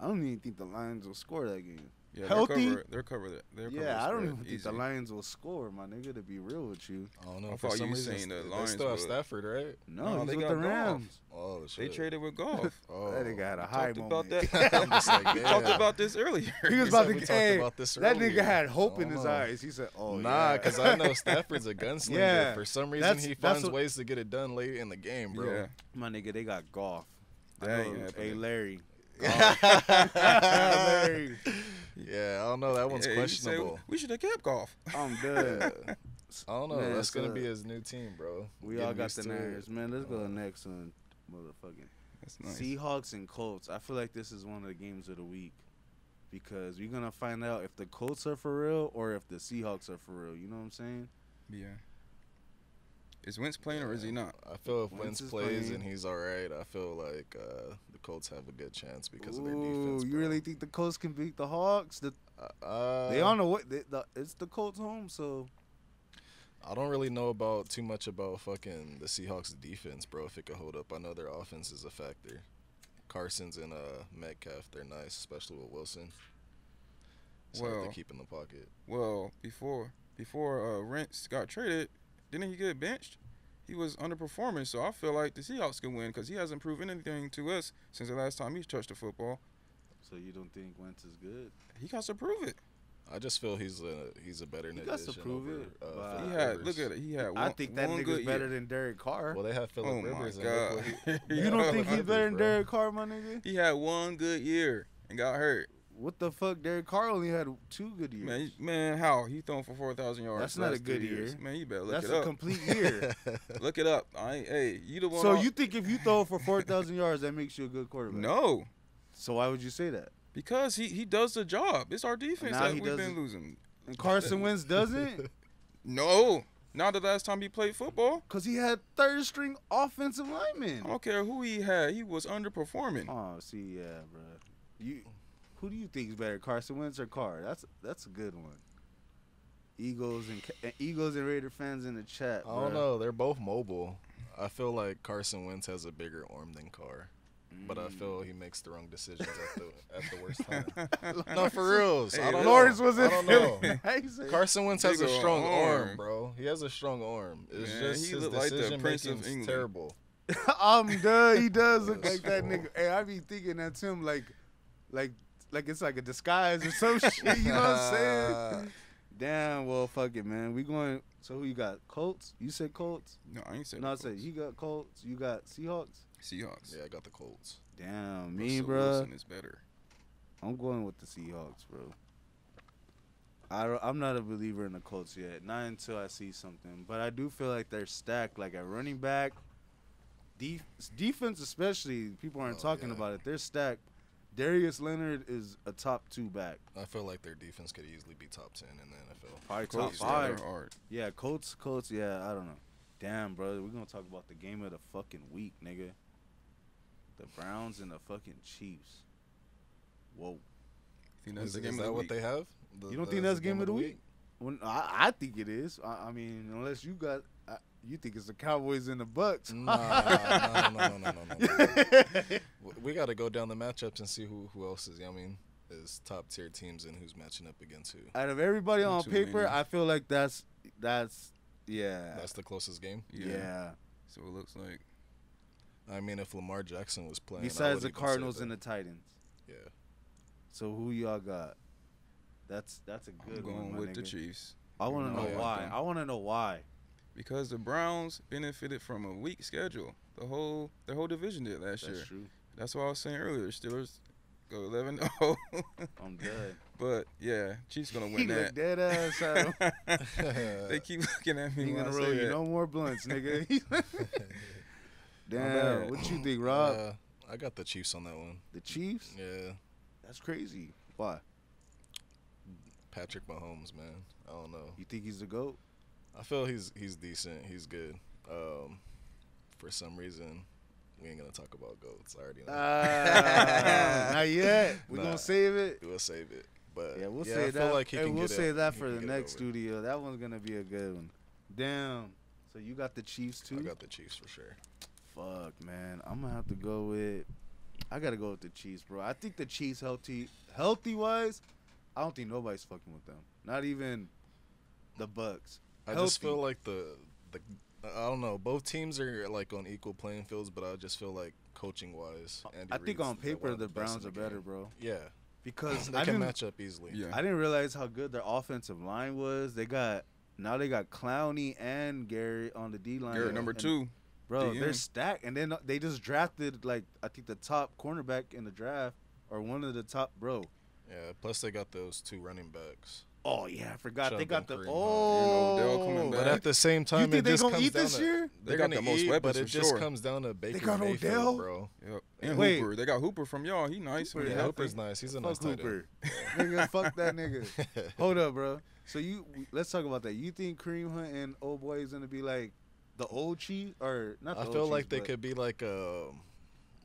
The, I don't even think the Lions will score that game. Yeah, healthy. They're cover. They're cover. that- They're cover Yeah, I don't spread even think the. Lions will score, my nigga. To be real with you, I don't know. I For thought some you reason, saying the they Lions still have. Stafford, right? no, No, they got the Goff. Rams. Oh They traded with [LAUGHS] Goff. Oh, That nigga had a high talked moment. about that. I'm [LAUGHS] like, we talked about this [LAUGHS] earlier. He was about to we get. Hey, about this that nigga had hope I in oh, his eyes. He said, "Oh nah, yeah." because I know Stafford's a gunslinger. Yeah, For some reason, that's- he finds ways to get it done late in the game, bro. My nigga, they got Goff. I That ain't know- happening. Hey Larry. Yeah. [LAUGHS] Yeah, I don't know. That one's Hey, he said questionable. we should have kept Goff. [LAUGHS] I'm done. Yeah. I don't know. Man, That's gonna so- be his new team, bro. We Getting all got the to it. Niners, man. Let's go to the next one, motherfucking That's nice. Seahawks and Colts. I feel like this is one of the games of the week because we're gonna find out if the Colts are for real or if the Seahawks are for real. You know what I'm saying? Yeah. Is Wentz playing or is he not? I feel if Wentz Wentz plays playing. and he's all right, I feel like uh, the Colts have a good chance because of their Ooh, defense. you bro. really think the Colts can beat the Hawks? The, Uh, they on the way. They, the, it's the Colts home, so I don't really know about too much about fucking the Seahawks defense, bro. If it could hold up, I know their offense is a factor. Carson's and uh, Metcalf, they're nice, especially with Wilson. So Well- they keep in the pocket. Well, before before uh, Wentz got traded, didn't he get benched? He was underperforming, so I feel like the Seahawks can win because he hasn't proven anything to us since the last time he touched the football. so you don't think Wentz is good? He got to prove it. I just feel he's a he's a better nigga. He got to prove over, it, Uh, but- He had look at it. He had. [LAUGHS] One, I think that one nigga's good better year. than Derek Carr. Well, they have Philip Oh my Rivers. and look god! what [LAUGHS] you don't think he's better than bro. Derek Carr, my nigga? he had one good year and got hurt. What the fuck? Derek Carr only had two good years. Man, man, how he thrown for four thousand yards? That's not a good year. Man, you better look That's it a up. complete year. [LAUGHS] look it up. I hey, you the one. so you think if you throw for four thousand yards, that makes you a good quarterback? no? So why would you say that? Because he he does the job. It's our defense that we've been doesn't- losing. And Carson Wentz doesn't, [LAUGHS] No, not the last time he played football. cause he had third string offensive linemen. I don't care who he had. He was underperforming. Oh, see, yeah, bro. You, who do you think is better, Carson Wentz or Carr? That's that's a good one. Eagles and Eagles and Raider fans in the chat. I don't know. They're both mobile. I feel like Carson Wentz has a bigger arm than Carr, but I Mm. feel he makes the wrong decisions at the at the worst time. [LAUGHS] no, for reals. I don't Lawrence know. was in I don't know. Philly. [LAUGHS] How you say- Carson Wentz has a strong arm. arm. bro. He has a strong arm. It's Man, just his look like the decision making terrible. [LAUGHS] I'm done. He does look like that nigga. Hey, I be thinking that's him, like, like, like it's like a disguise or some shit. You know what I'm saying? [LAUGHS] Damn. Well, fuck it, man. We going. So who you got? Colts. You said Colts. No, I ain't saying. No, I said you got Colts. You got Seahawks. Seahawks. Yeah, I got the Colts. Damn, me, Russell bro. Wilson is better. I'm going with the Seahawks, bro. I I'm not a believer in the Colts yet. Not until I see something. But I do feel like they're stacked. Like at running back, def- defense especially. People aren't Oh, talking yeah. about it. They're stacked. Darius Leonard is a top two back. I feel like their defense could easily be top ten in the NFL. Probably top five. Yeah, Colts. Colts. Yeah, I don't know. Damn, bro. We're gonna talk about the game of the fucking week, nigga. The Browns and the fucking Chiefs. Whoa. think that's Is, the is game of that the what they have? The- You don't think that's game of the week? week? When I, I think it is. I, I mean, unless you got, I, you think it's the Cowboys and the Bucks. Nah, [LAUGHS] no, no, no, no, no, no. W- [LAUGHS] We got to go down the matchups and see who who else is. I mean, is top tier teams and who's matching up against who. Out of everybody on paper, many. I feel like that's that's yeah That's the closest game. Yeah. yeah. So it looks like I mean, if Lamar Jackson was playing, Besides the Cardinals and the Titans. yeah, So who y'all got? That's that's a good I'm going one. my with the. Chiefs I want to Oh, know why. I want to know why. Because the Browns benefited from a weak schedule. The whole the whole division did last That's year. That's true. That's what I was saying earlier. Steelers go 11 0. [LAUGHS] I'm dead. but yeah, Chiefs gonna he win [LAUGHS] looked that. dead ass at him. [LAUGHS] they keep looking at me He when gonna I roll say you that. no more blunts, nigga. Damn. What you think, Rob? Uh, I got the Chiefs on that one. the Chiefs? Yeah, That's crazy. Why? Patrick Mahomes, man. I don't know. You think he's the goat? I feel he's he's decent. He's good. Um, for some reason, we ain't gonna talk about goats. I already know. Ah, not yet. [LAUGHS] We're Nah. gonna save it. we'll save it. But Yeah, we'll I save feel that. like he hey, can we'll get it- that for the next studio. That one's gonna be a good one. Damn. So you got the Chiefs too? I got the Chiefs for sure. Fuck, man. I'm gonna have to go with. I gotta go with the Chiefs, bro. I think the Chiefs healthy, healthy wise, I don't think nobody's fucking with them. Not even the Bucks. I just feel like the the I don't know. Both teams are like on equal playing fields, but I just feel like coaching wise, I think on paper the Browns are better, bro. Yeah, [LAUGHS] Because [LAUGHS] they I can match up easily. Yeah. I didn't realize how good their offensive line was. They got now they got Clowney and Garrett on the D line. Garrett number And- two. Bro, they're DM. stacked, and then they just drafted like I think the top cornerback in the draft or one of the top. Bro, Yeah. Plus they got those two running backs. Oh yeah, I forgot they Chubb got and the Kareem Hunt. oh. And Odell coming But at the same time, you think it they just gonna comes eat down this to, year? They're got gonna the most eat, weapons but it just sure. comes down to Baker got Mayfield, Odell? bro. Yep. And Wait. Hooper. They got Hooper from y'all. He nice. Hooper, when Yeah, Yeah, healthy. Hooper's nice. He's a nice Fuck tight end. Hooper. [LAUGHS] nigga, fuck that nigga. [LAUGHS] Hold up, bro. So you let's talk about that. You think Kareem Hunt and old boy is gonna be like the old Chiefs or not? The I old feel like they could be like a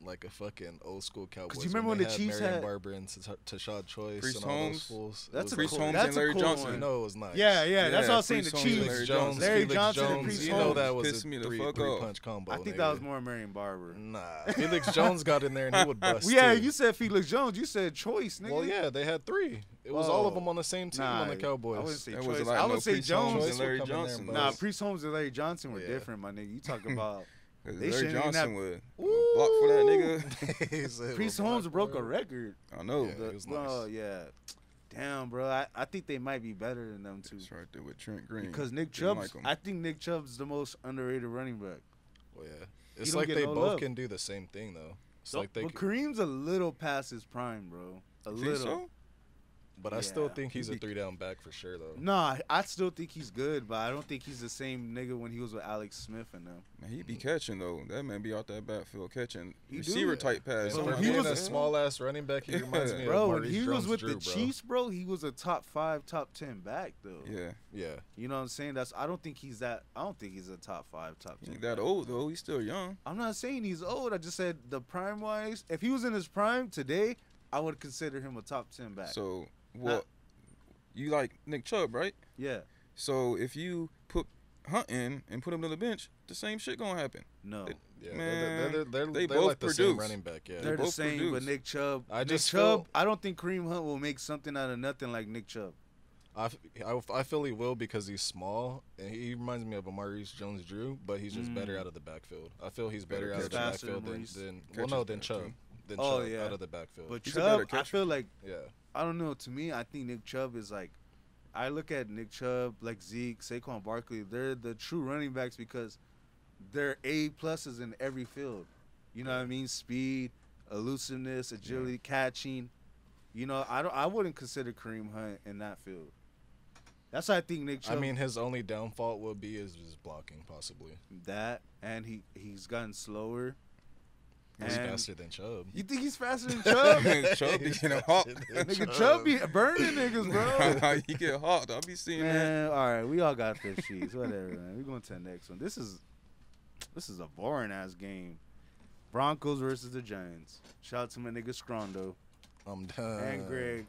like a fucking old school Cowboys. Cuz you remember when they the had Chiefs Marion had- Barber and T- Tashard Choice Priest and all Holmes? those fools. That's a Priest cool, nice. Holmes that's and a Larry cool Johnson. One. No, it was nice. Yeah, yeah, that's Yeah, all I'm saying. The Priest Holmes and Chiefs, Larry Johnson. Jones, Larry Felix Johnson and Jones, Priest you know that was Pissed a three, three punch combo. I think that was more Marion Barber. Nah, [LAUGHS] Felix Jones got in there and he would [LAUGHS] bust. yeah, you said Felix Jones. You said Choice, nigga. Well, yeah, they had three. It was all of Oh. them on the same team Nah, on the Cowboys. I wouldn't say Choice. wasn't like I would no say Priest Jones. and Larry Choice would come in there, Johnson. Nah, Priest Holmes and Larry Johnson were Yeah. different, my nigga. You talking [LAUGHS] about 'Cause They Larry shouldn't Johnson have- would block for that nigga. [LAUGHS] [LAUGHS] He Priest Holmes black broke a record. I know. Yeah. The- it was no, yeah. Damn, bro. I, I think they might be better than them too. It's right there with Trent Green. Because Nick Didn't like. I think Nick Chubb's the most underrated running back. Well, yeah. It's like they no both love. can do the same thing though. It's So, like they, but c- Kareem's a little past his prime, bro. A little. so? But I still think he's a three down back for sure though. Nah, I still think he's good, but I don't think he's the same nigga when he was with Alex Smith and them. Man, he be catching though. That man be out that backfield catching He do. receiver type pass. So So when he was- a small ass running back, he reminds me Bro, of when Maurice he was with Jones-Drew, the bro. Chiefs, bro, he was a top five, top ten back though. Yeah, Yeah, You know what I'm saying? That's I don't think he's that. I don't think he's a top five, top he ten. ain't that back. old though. He's still young. I'm not saying he's old. I just said the prime wise. If he was in his prime today, I would consider him a top ten back. So what? You like Nick Chubb, right? yeah, So if you put Hunt in and put him to the bench, the same shit gonna happen. no, They- yeah. Man, they're, they're, they're, they they're both like the same produce. running back. Yeah, they're the same. produce. But Nick Chubb, I Nick just Chubb. feel- I don't think Kareem Hunt will make something out of nothing like Nick Chubb. I, f- I, I feel he will because he's small and he reminds me of a Maurice Jones-Drew, but he's just better Mm. out of the backfield. I feel he's better, Better out of the backfield than than, well no than Chubb than Oh, Chubb yeah. out of the backfield. But He's Chubb, I feel like yeah, I don't know. To me, I think Nick Chubb is like. I look at Nick Chubb, like Zeke, Saquon Barkley. They're the true running backs because they're A pluses in every field. You know what I mean? Speed, elusiveness, agility, catching. You know, I don't. I wouldn't consider Kareem Hunt in that field. That's why I think Nick I mean his only downfall would be is his blocking possibly. that, and he he's gotten slower. He's And- faster than Chubb. You think he's faster than Chubb? [LAUGHS] Chubb be getting [LAUGHS] hot. Nigga, Chubb be burning niggas, bro. [LAUGHS] he get hot. I'll be seeing that. All right, we all got their sheets. Whatever, man. We going to the next one. This is this is a boring ass game. Broncos versus the Giants. Shout out to my nigga Scrondo I'm done. and Greg.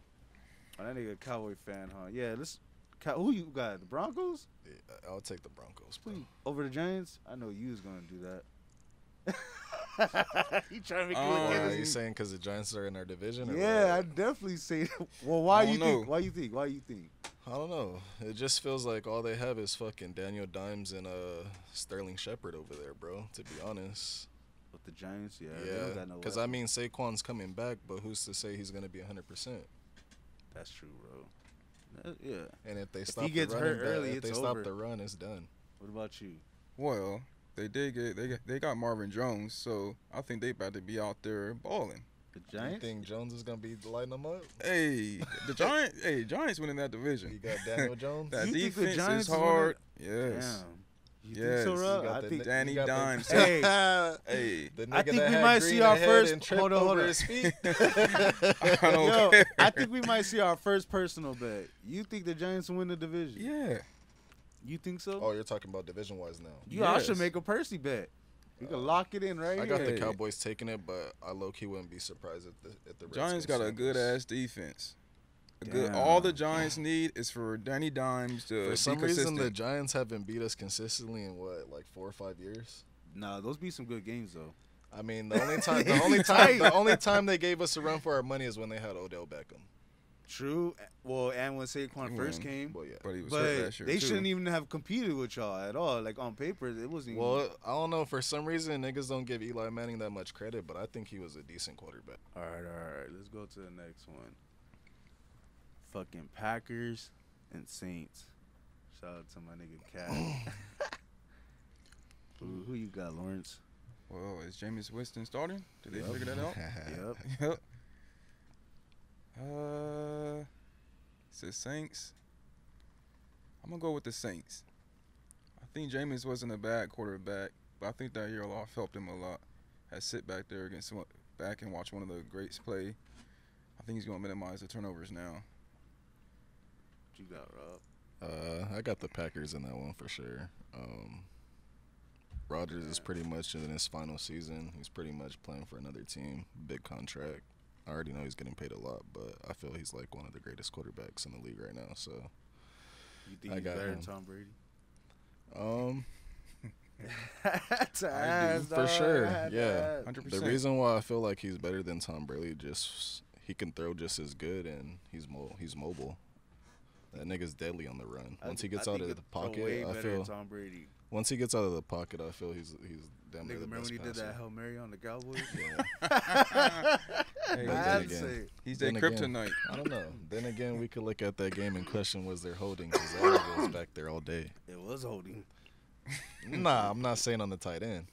Oh, that nigga a Cowboy fan, huh? Yeah, let's. Cow- who you got? The Broncos? Yeah, I'll take the Broncos, bro. Over the Giants? I know you was gonna do that. [LAUGHS] he trying to make you Oh, look Why, are you saying because the Giants are in our division? Or Yeah, I definitely say. [LAUGHS] Well, why you don't think? Why you think? Why you think? I don't know. It just feels like all they have is fucking Daniel Dimes and uh Sterling Shepard over there, bro. To be honest. With the Giants, yeah, Yeah, got no because I weapons. mean Saquon's coming back, but who's to say he's gonna be 100? percent that's true, bro. Uh, yeah. And if they he stop gets the running hurt back- early, if it's they stop over. the run, it's done. What about you? Well, they did get they got, they got Marvin Jones, so I think they about to be out there balling. The You think Jones is gonna be lighting them up? Hey, the [LAUGHS] Giants. hey, Giants winning that division. You division. got Daniel [LAUGHS] Jones. That You think the defense Giants is is hard. Yes. Damn. You Yes, think so, you got I the think. Danny you got the- Dimes. [LAUGHS] Hey. Hey, The I think we might see our first- hold on, hold on. his feet. I don't Yo, care. I think we might see our first personal bet. You think the Giants win the division? Yeah. You think so? oh, you're talking about division wise now. you, I should make a Percy bet. We can lock it in right I here. got the Cowboys taking it, but I low key wouldn't be surprised if the if the Giants Redskins got a good ass defense. Good. All the Giants need is for Danny Dimes to For be some reason, the Giants haven't beat us consistently in what, like four or five years. Nah, those be some good games though. I mean, the only time, the [LAUGHS] only time, the only time they gave us a run for our money is when they had Odell Beckham. True. Well, and when Saquon first When- came, Well, yeah. But he was hurt but last year they too. shouldn't even have competed with y'all at all. Like on paper, it wasn't. Even, Well, I don't know. For some reason, niggas don't give Eli Manning that much credit, but I think he was a decent quarterback. all right, all right. Let's go to the next one. Fucking Packers and Saints. Shout out to my nigga Cat. [LAUGHS] who, who you got, Lawrence? Well, is Jameis Winston starting? Did they Yep. figure that out? [LAUGHS] Yep. [LAUGHS] yep. Uh, it's the Saints. I'm gonna go with the Saints. I think Jameis wasn't a bad quarterback, but I think that year off helped him a lot. Had sit back there against one, back and watch one of the greats play. I think he's gonna minimize the turnovers now. What you got, Rob? Uh, I got the Packers in that one for sure. Um, Rodgers is pretty much in his final season. He's pretty much playing for another team, big contract. I already know he's getting paid a lot, but I feel he's like one of the greatest quarterbacks in the league right now. So, You think I he's got better him. than Tom Brady? um, [LAUGHS] to I do, for sure, yeah. Hundred The reason why I feel like he's better than Tom Brady just he can throw just as good and he's mo- he's mobile. That nigga's deadly on the run. Once he gets out of the pocket, I feel Tom Brady. once he gets out of the pocket, I feel he's he's damn Nigga, near the remember best when he did that passer. Hail Mary on the Cowboys? Yeah. [LAUGHS] [LAUGHS] Hey, But I then had again- say he's their then again- kryptonite. I don't know. Then again, we could look at that game in question was they're holding because was back there all day. It was holding. Nah, I'm not saying on the tight end.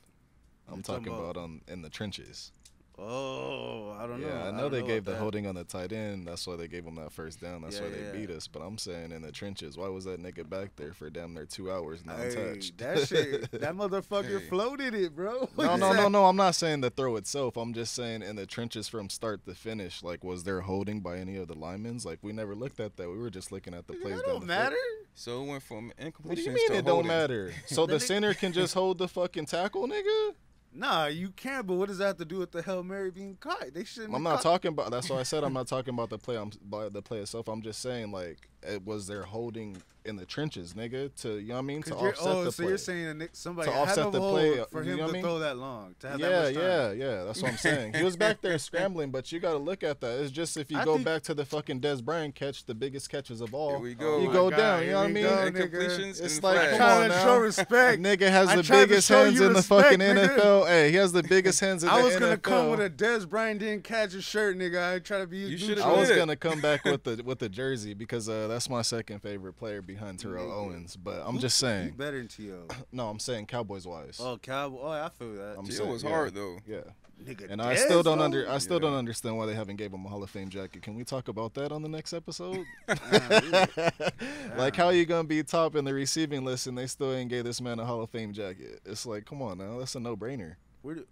I'm You're talking talking about on in the trenches. Oh, I don't know. Yeah, I know don't they gave the that. holding on the tight end. That's why they gave him that first down. That's Yeah, why they yeah. beat us. But I'm saying in the trenches, why was that nigga back there for damn near two hours not Hey, touched? that shit, [LAUGHS] that motherfucker Hey. floated it, bro. [LAUGHS] no, no, no, no. I'm not saying the throw itself. I'm just saying in the trenches from start to finish. Like, was there holding by any of the linemen? Like, we never looked at that. We were just looking at the plays. That down don't the matter. field. So it went from incomplete. What do you mean to it don't matter? So [LAUGHS] The the center can just hold the fucking tackle, nigga. Nah, you can, but what does that have to do with the Hail Mary being caught? They shouldn't. I'm not caught- talking about. That's why I said I'm not talking about the play. I'm by the play itself. I'm just saying like was there holding in the trenches, nigga. To you know what I mean To you're- offset oh, the so play. you're saying that somebody To offset the play, for you him know to mean? throw that long to have yeah, that much time. yeah, yeah. That's what I'm saying. He was back there [LAUGHS] scrambling, but you got to look at that. It's just if you I go think- back to the fucking Dez Bryant catch, the biggest catches of all. Here we go. You my go God, down. You know what I mean? go, nigga. It's like, flags. come Trying on to now. show respect. Nigga has I the biggest hands you in the fucking nigga. NFL. Hey, he has the biggest hands in the NFL. I the was NFL. gonna come with a Dez Bryant didn't catch a shirt, nigga. I try to be. You neutral. should've I was did it. gonna come back with the [LAUGHS] with the jersey because uh, that's my second favorite player behind Terrell Nigga. Owens. But I'm Who- just He saying. better than T.O. [CLEARS THROAT] No, I'm saying Cowboys wise. Oh, Cowboy. Oh, I feel that. I'm T.O. saying, was yeah. hard though. Yeah, nigga, and I still don't under I still don't understand why they haven't gave him a Hall of Fame jacket. Can we talk about that on the next episode? [LAUGHS] Nah, [LAUGHS] like how you gonna be top in the receiving list and they still ain't gave this man a Hall of Fame jacket? It's like, come on now, that's a no brainer. Where do,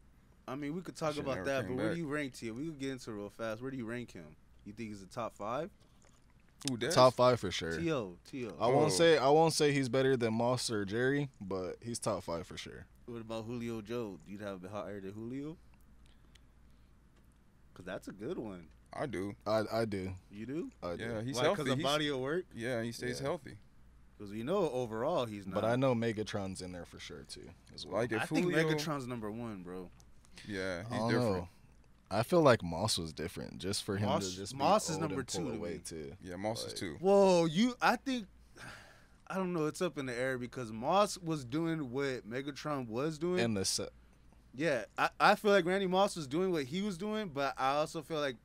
I mean, we could talk Shit about that, came but where do you rank T.O.? We could get into it real fast. Where do you rank him? You think he's a top five? Who Des? Top five for sure. T.O. T.O. I Oh. won't say I won't say he's better than Moss or Jerry, but he's top five for sure. What about Julio Joe? You'd have it higher than Julio? Cause that's a good one. I do. I I do. You do? I do. Yeah, he's Why? healthy. Because of He's- body of work? yeah, he stays Yeah. healthy. Because we know overall he's not. But I know Megatron's in there for sure too. As well. Like if I think Megatron's number one, bro. yeah, I he's don't different. know. I feel like Moss was different, just for him Moss- to just be Moss is old number two to away me. too. Yeah, Moss is two. Whoa, you. I think. I don't know. It's up in the air because Moss was doing what Megatron was doing. And the se- yeah, I, I feel like Randy Moss was doing what he was doing, but I also feel like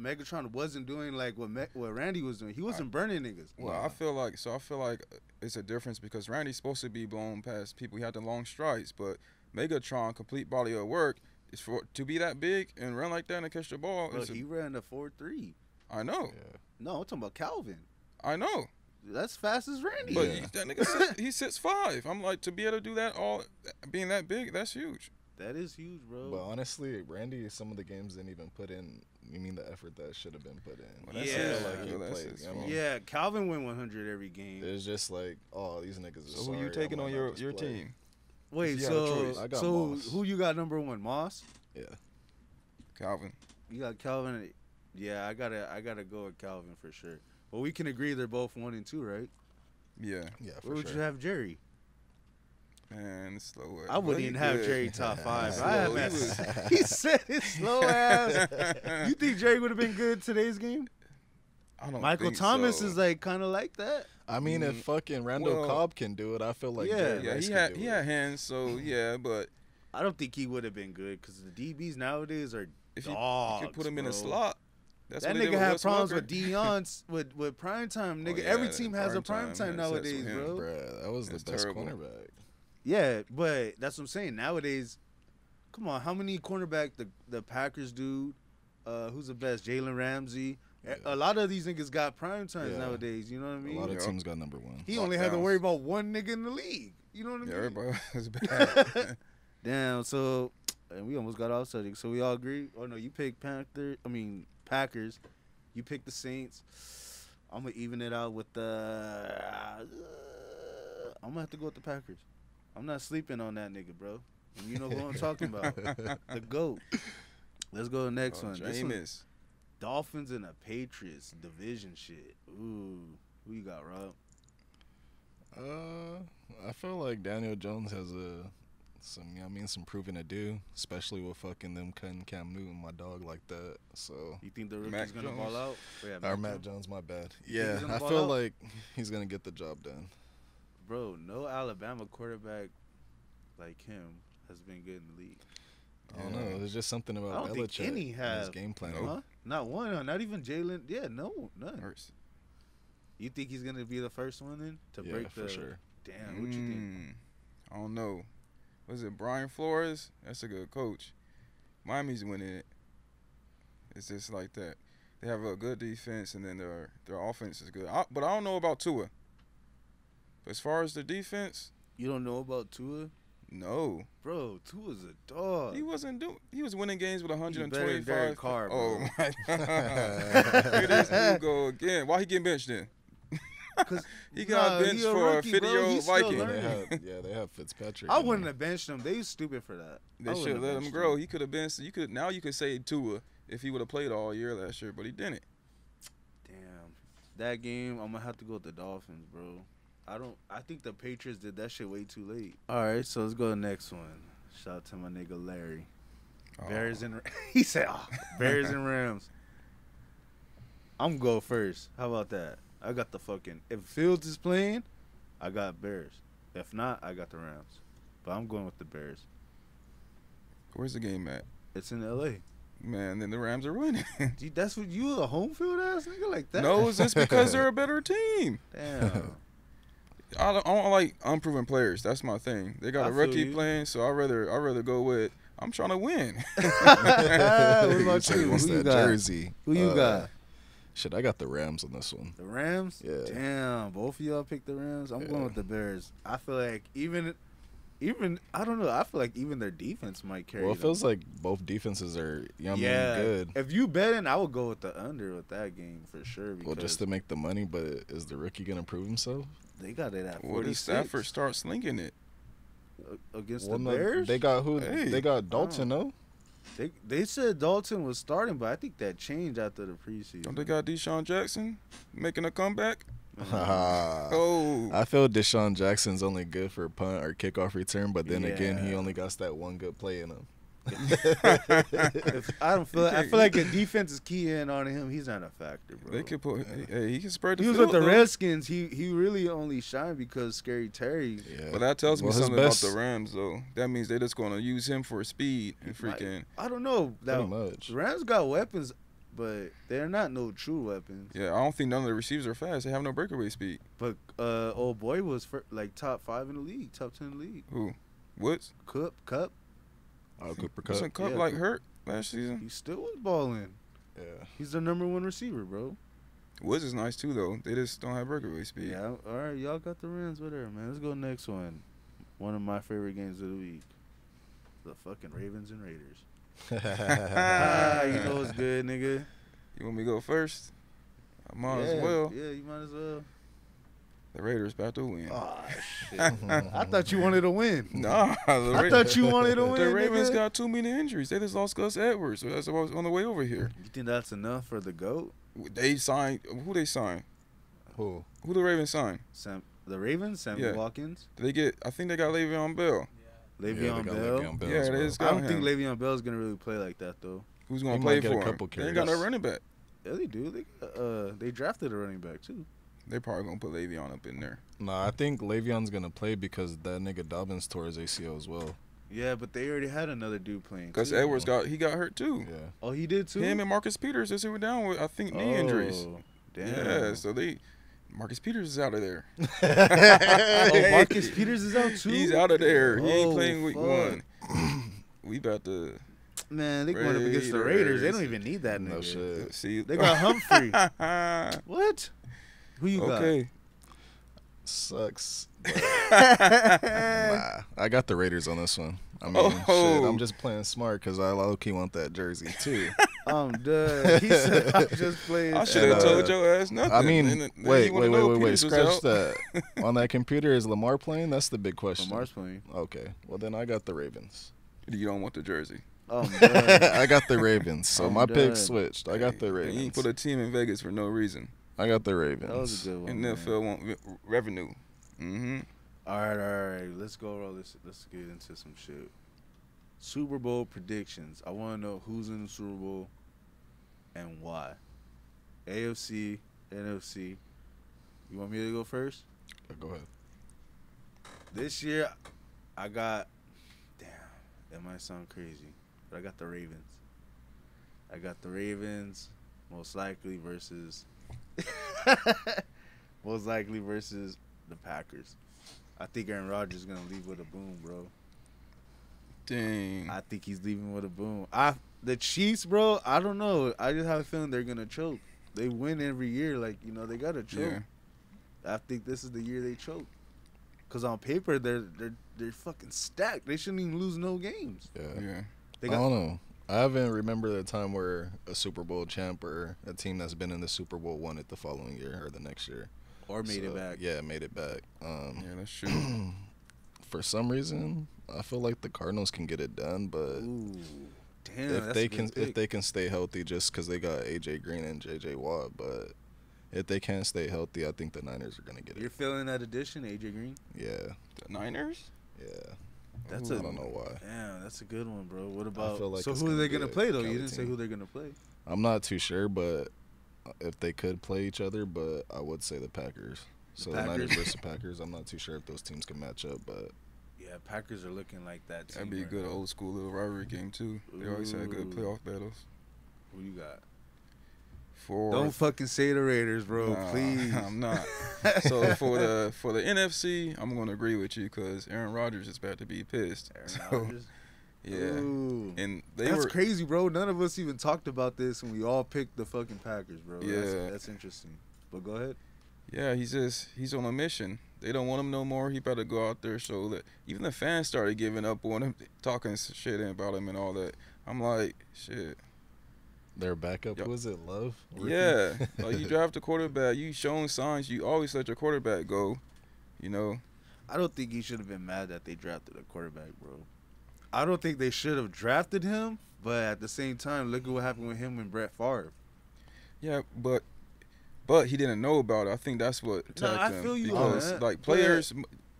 Megatron wasn't doing like what Me- what Randy was doing. He wasn't burning niggas. Well, I feel like so. I feel like it's a difference because Randy's supposed to be blown past people. He had the long strides, but Megatron, complete body of work, is for to be that big and run like that and catch the ball. Bro, it's a- he ran a four three. I know, yeah. No, I'm talking about Calvin. I know. That's fast as Randy. But Yeah. you- that nigga, sits, he sits five. I'm like to be able to do that all, being that big, that's huge. that is huge, bro. But honestly, Randy, some of the games didn't even put in. You mean the effort that should have been put in? Well, that's I his- feel like he yeah, that's played. you know what I fault. mean? yeah, Calvin went 100 every game. It's just like, oh, these niggas. Are So who sorry, you I taking on your your play. team? Wait, you had a so. I got so Moss. who you got number one? Moss. Yeah, Calvin. You got Calvin. Yeah, I gotta I gotta go with Calvin for sure. Well, we can agree they're both one and two, right? Yeah, yeah, for Where would sure. you have Jerry? man, slow. I wouldn't even have good. Jerry top [LAUGHS] five. I have he was- [LAUGHS] he said his slow ass. [LAUGHS] You think Jerry would have been good today's game? I don't. Michael think Thomas so. is like kind of like that. I mean, if Mm, fucking Randall well- Cobb can do it, I feel like Yeah. Jerry Yeah, Rice he can had he it. had hands, so [CLEARS THROAT] yeah. But I don't think he would have been good because the DBs nowadays are if you, you dogs. could put him in a slot, that's that nigga had problems Welker. with [LAUGHS] Deion's with with prime time. Oh, Nigga, yeah, every team has a prime prime time time nowadays, with him. bro. Bruh, that was That's the best terrible. cornerback. Yeah, but that's what I'm saying. Nowadays, come on, how many cornerback the the Packers dude? Uh, who's the best? Jalen Ramsey. A- Yeah. A lot of these niggas got prime times Yeah. nowadays. You know what I mean? A lot of Yeah. teams got number one. he only had to worry about one nigga in the league. You know what I mean? Everybody [LAUGHS] was bad. [LAUGHS] Damn. So, and we almost got off subject. So we all agree. Oh no, you picked Panther. I mean Packers. You picked the Saints. I'm gonna even it out with the. Uh, I'm gonna have to go with the Packers. I'm not sleeping on that nigga, bro. You know who I'm talking about. [LAUGHS] the goat. Let's go to the next Oh, one. This one. Jameis. Dolphins and the Patriots division shit. Ooh, who you got, Rob? Uh, I feel like Daniel Jones has a some, you know I mean, some proving to do, especially with fucking them cutting Cam Newton, my dog, like that. So, You think the rookie's Mac gonna Jones. ball out? Oh, yeah, or Matt Jones. Jones, my bad. think Yeah, I feel out? like he's gonna get the job done. Bro, no Alabama quarterback like him has been good in the league. I don't Yeah. know. There's just something I about don't think Belichick any and his game plan. Huh? Not one. Not even Jalen. Yeah, no, none. You think he's gonna be the first one then to Yeah, break for the? sure. Damn, what you think? Mm, I don't know. Was it Brian Flores? That's a good coach. Miami's winning it. It's just like that. They have a good defense, and then their their offense is good. I, but I don't know about Tua. But as far as the defense, You don't know about Tua, no, bro? two Tua's a dog. he wasn't doing. He was winning games with better than 125. Derek Carr, bro. Oh my [LAUGHS] god! Here this dude go again. Why he getting benched then? 'Cause- [LAUGHS] He got Nah, benched he a for a rookie, bro. 50 year old Viking. They have, [LAUGHS] yeah, they have Fitzpatrick. I wouldn't have benched him. They stupid for that. They should have let him benched grow. He could have been. You could now you could say Tua if he would have played all year last year, but he didn't. Damn, that game I'm gonna have to go with the Dolphins, bro. I don't. I think the Patriots did that shit way too late. All right, so let's go to the next one. Shout out to my nigga Larry. Oh. Bears Oh. and [LAUGHS] he said oh, Bears and [LAUGHS] Rams. I'm gonna go first. How about that? I got the fucking. If Fields is playing, I got Bears. If not, I got the Rams. But I'm going with the Bears. Where's the game at? It's in L.A. Man, then the Rams are winning. [LAUGHS] Dude, that's what you a home field ass nigga like that? no, it's just because they're a better team. Damn. I don't, I don't like unproven players. That's my thing. They got I a rookie playing, so I rather I rather go with. I'm trying to win. [LAUGHS] what about you? Who you got? jersey. Who you Uh, got? Shit, I got the Rams on this one. The Rams? Yeah. Damn, both of y'all picked the Rams. I'm going with the Bears. I feel like even, even I don't know. I feel like even their defense might carry. Well, it them. feels like both defenses are, you know what I mean, yeah. good. If you bet betting, I would go with the under with that game for sure. Well, just to make the money, but is the rookie gonna prove himself? They got it at what forty if Stafford starts slinging it? against Well, the no, Bears. They got who? Hey. They got Dalton, though. They they said Dalton was starting, but I think that changed after the preseason. Don't they got DeSean Jackson making a comeback? [LAUGHS] Oh, I feel DeSean Jackson's only good for a punt or kickoff return, but then again, he only got that one good play in him. If- I don't feel. I feel like the defense is keying in on him. He's not a factor, bro. they could put. Hey, he can spread the He was field. with the though. Redskins. He he really only shined because Scary Terry. Yeah. But that tells me Well, his something best- about the Rams, though. That means they're just going to use him for speed and freaking. I don't know. Pretty That much. the Rams got weapons, but they're not no true weapons. Yeah, I don't think none of the receivers are fast. They have no breakaway speed. But uh, old boy was for, like top five in the league, top ten in the league. Who? Woods? Kupp, Kupp. Oh, Cooper Kupp. Wasn't Kupp Yeah, like hurt last season? He still was balling. Yeah. He's the number one receiver, bro. Woods is nice too, though. They just don't have breakaway speed. Yeah. All right, y'all got the Rams, whatever, man. Let's go next one. One of my favorite games of the week. The fucking Ravens and Raiders. Ah, [LAUGHS] [LAUGHS] you know it's good, nigga. You want me to go first? I might yeah, as well. Yeah, you might as well. The Raiders about to win. Oh shit! [LAUGHS] Mm-hmm, mm-hmm. I thought you wanted to win. [LAUGHS] Nah, the, I thought you wanted to [LAUGHS] win. the Ravens nigga. got too many injuries. They just lost Gus Edwards. So that's why I was on the way over here. You think that's enough for the goat? They signed. Who they signed? Who? Who the Ravens signed? Sam, the Ravens, Sammy Yeah. Watkins, Did they get? I think they got Le'Veon Bell. Yeah, they Le'Veon got Bell. Le'Veon Bell Yeah, as they well. just I got don't think him. Le'Veon Bell's gonna really play like that though. Who's gonna might play get a for him? couple They ain't got no running back. Yeah, they do. They uh they drafted a running back too. They probably gonna put Le'Veon up in there. Nah, I think Le'Veon's gonna play because that nigga Dobbins tore his ACL as well. Yeah, but they already had another dude playing. Because too. Edwards got he got hurt too. Yeah. Oh, he did too. Him and Marcus Peters just were down with I think knee injuries. Oh, Damn. Yeah, so they Marcus Peters is out of there. [LAUGHS] oh, Marcus [LAUGHS] Peters is out too. He's out of there. He ain't Oh, playing week fuck. one. [CLEARS THROAT] we about to Man, they going up against the Raiders. They don't even need that No nigga. shit. see. They got [LAUGHS] Humphrey. what? Who you got? okay. Sucks. [LAUGHS] Nah, I got the Raiders on this one. I mean, shit, Oh. I'm just playing smart because I low key want that jersey too. [LAUGHS] I'm done. He said I'm just [LAUGHS] playing. I should have uh, told your ass nothing. I mean, And then wait, you wanna wait, wait, know wait, wait. Scratch out. that. On that computer, is Lamar playing? That's the big question. Lamar's playing. Okay, well then I got the Ravens. You don't want the jersey. I'm. I got the Ravens, so I'm my pick switched. I got the And You ain't Ravens. put a team in Vegas for no reason. I got the Ravens. That was a good one. And man. NFL want re- revenue. Mm-hmm. All right, all right. Let's go. Roll this. Let's get into some shit. Super Bowl predictions. I want to know who's in the Super Bowl and why. AFC, NFC. You want me to go first? Go ahead. This year, I got. Damn, that might sound crazy, but I got the Ravens. I got the Ravens, most likely versus. [LAUGHS] most likely versus the Packers. I think Aaron Rodgers is gonna leave with a boom, bro. Dang. I think he's leaving with a boom. I the Chiefs, bro. I don't know. I just have a feeling they're gonna choke. They win every year, like you know they gotta choke. yeah. I think this is the year they choke. Cause on paper they're they're they're fucking stacked. They shouldn't even lose no games. Yeah. Yeah. They I don't know. I haven't remembered a time where a Super Bowl champ or a team that's been in the Super Bowl won it the following year or the next year. or made it back. Yeah, made it back. Um, Yeah, that's true. [CLEARS THROAT] for some reason, I feel like the Cardinals can get it done, but Ooh, damn. if that's they can pick. if they can stay healthy, just because they got AJ Green and JJ Watt, but if they can't stay healthy, I think the Niners are gonna get it. You're feeling that addition, AJ Green. Yeah, The Niners? yeah. That's I a don't know why. damn. That's a good one, bro. What about? feel like so who are they gonna play though? You didn't say who they're gonna play. I'm not too sure, but uh, if they could play each other, but I would say the Packers. So the, Niners Packers? the Packers. I'm not too sure if those teams can match up, but Yeah, Packers are looking like that. Team That'd be a right good now. old school little rivalry game too. They always had good playoff battles. Who you got? For Don't fucking say the Raiders, bro. Nah, [LAUGHS] please. I'm not. [LAUGHS] so for the for the NFC, I'm gonna agree with you because Aaron Rodgers is about to be pissed. Aaron So, Rodgers? yeah, Ooh. and they that's were crazy, bro. None of us even talked about this, and we all picked the fucking Packers, bro. Yeah. that's, that's interesting. But go ahead. yeah. He's just he's on a mission. They don't want him no more. He better go out there So that. Even the fans started giving up on him, talking shit about him and all that. I'm like, shit. Their backup Yup. was it Love? Rookie? Yeah, [LAUGHS] like you draft a quarterback, you shown signs. You always let your quarterback go. You know, I don't think he should have been mad that they drafted a quarterback, bro. I don't think they should have drafted him, but at the same time, look at what happened with him and Brett Favre. Yeah, but but he didn't know about it. I think that's what No, attacked I him feel you on because that, like but- players,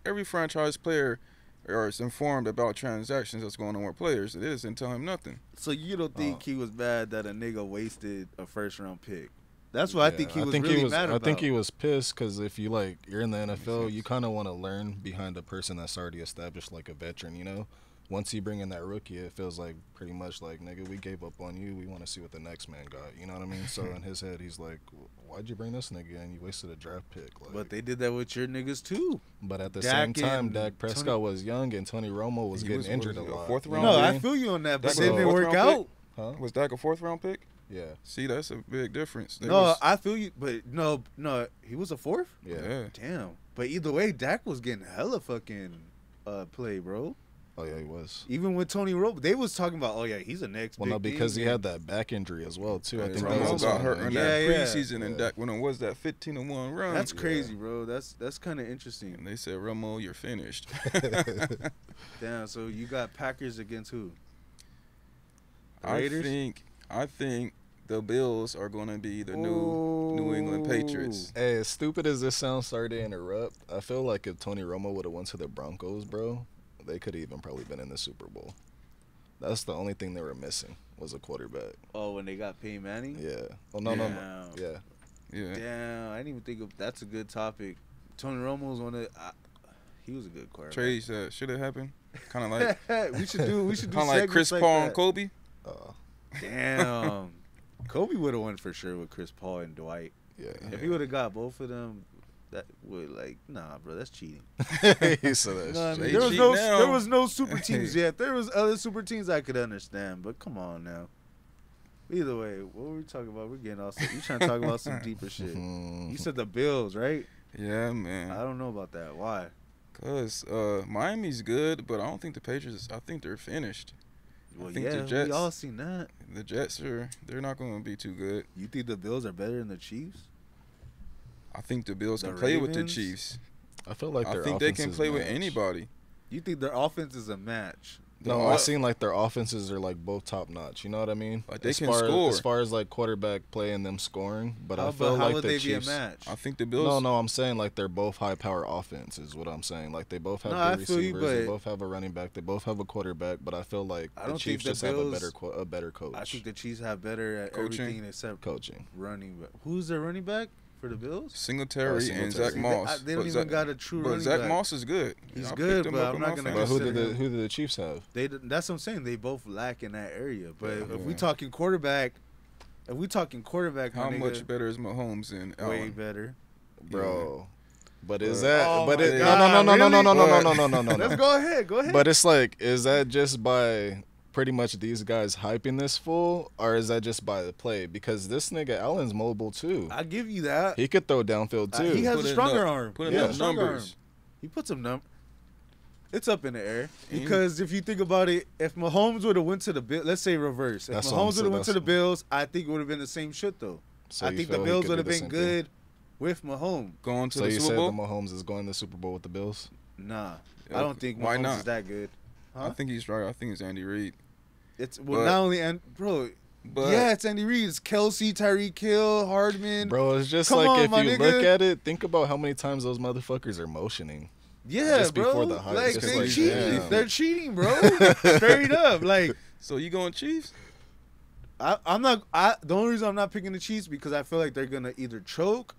every franchise player is informed about transactions that's going on with players. It is, and tell him nothing. So you don't think Oh. he was mad that a nigga wasted a first round pick? That's what I think he was think really he was, mad I think he was pissed because if you like, you're in the NFL, you kind of want to learn behind a person that's already established, like a veteran. You know, once you bring in that rookie, it feels like pretty much like, nigga, we gave up on you. We want to see what the next man got. You know what I mean? So [LAUGHS] in his head, he's like, why'd you bring this nigga in? You wasted a draft pick. Like, but they did that with your niggas too. But at the Dak same time, Dak Prescott Tony- was young and Tony Romo was getting was- injured was a lot. fourth round No, what I feel you on that, but Dak it didn't work out. Huh? Was Dak a fourth round pick? Yeah, See, that's a big difference. They No, was- I feel you, but no, no, he was a fourth. yeah. yeah. Damn. But either way, Dak was getting hella fucking uh, play, bro. Oh yeah, he was. Even with Tony Romo, they was talking about, oh yeah, he's a next. Well, big no, because thing. he had that back injury as well too. I And think that was got hurt in injury. that Yeah, yeah. preseason, and Yeah. Dak when it was that 15 to one run. That's Yeah. crazy, bro. That's that's kind of interesting. And they said, Romo, you're finished. [LAUGHS] [LAUGHS] Damn. So you got Packers against who? The I think I think the Bills are going to be the new New England Patriots. Hey, as stupid as this sounds, sorry to interrupt. I feel like if Tony Romo would have went to the Broncos, bro, they could have even probably been in the Super Bowl. That's the only thing they were missing was a quarterback. Oh, when they got Peyton Manning. Yeah. Oh no, no, no. Damn. Yeah. Yeah. Damn, I didn't even think of. That's a good topic. Tony Romo was on it. I, he was a good quarterback. Trades that should have happened. Kind of like, [LAUGHS] we should do. We should do. kind of like segments Chris Paul and. Kobe. Oh. Damn. [LAUGHS] Kobe would have won for sure with Chris Paul and Dwight. yeah. If he would have got both of them, that would like nah, bro. That's cheating. he said that You know what I mean? There was no now. there was no super [LAUGHS] teams yet. There was other super teams I could understand, but come on now. Either way, what were we talking about? We're getting all. You trying to talk about some deeper [LAUGHS] shit? You said the Bills, right? Yeah, man. I don't know about that. Why? Cause uh, Miami's good, but I don't think the Patriots. I think they're finished. Well, think the yeah, we Jets- all seen that. The Jets are. They're not going to be too good. You think the Bills are better than the Chiefs? I think the Bills The can play with the Chiefs. I feel like I think they can play with anybody. You think their offense is a match? No, The I o- seen like their offenses are like both top notch. You know what I mean? Like, they as can far score. as far as like quarterback play and them scoring, but how, I feel how like would the they Chiefs. be a match? I think the Bills. No, no, I'm saying like they're both high power offense is what I'm saying. Like they both have No, good I feel you, receivers, they both have a running back, they both have a quarterback, but I feel like I the Chiefs the just have a better a better coach. I think the Chiefs have better at Coaching? everything except coaching. running back. Who's their running back for the Bills? Singletary, Oh, and Zach See, they- Moss. I- They, don't But even Zach, got a true but Zach back. Moss is good. He's I picked good, but I'm not gonna But who did the who did the Chiefs have? They that's what I'm saying. They both lack in that area. But Yeah. if we talking quarterback, if we talking quarterback, How my much nigga, better is Mahomes and way better. Bro. But is that Oh but it, no God, no no no no no no no really? no no no no no Let's go ahead. Go ahead. But it's like, is that just by pretty much these guys hyping this fool, or is that just by the play? Because this nigga Allen's mobile too. I give you that. He could throw downfield Uh, too. he has Put a stronger up- arm. Put in He up numbers. He put some num. It's up in the air And- because if you think about it, if Mahomes would have went to the Bill, let's say reverse. If That's what Mahomes would have went to the Bills, I think it would have been the same shit though. So I think the Bills would have been same thing? good with Mahomes. Going to So the you Super said Bowl. the Mahomes is going to the Super Bowl with the Bills? Nah, Yeah, I don't think Mahomes Why not? is that good. Huh? I think he's right. I think it's Andy Reid. It's well, But- not only and bro. But yeah, it's Andy Reid. It's Kelce, Tyreek Hill, Hardman. Bro, it's just Come like on, if you nigga. look at it, think about how many times those motherfuckers are motioning. yeah, just bro. before the hype, like it's they like, cheating. damn. They're cheating, bro. [LAUGHS] Straight up, like so you going Chiefs? I, I'm not. I the only reason I'm not picking the Chiefs because I feel like they're gonna either choke,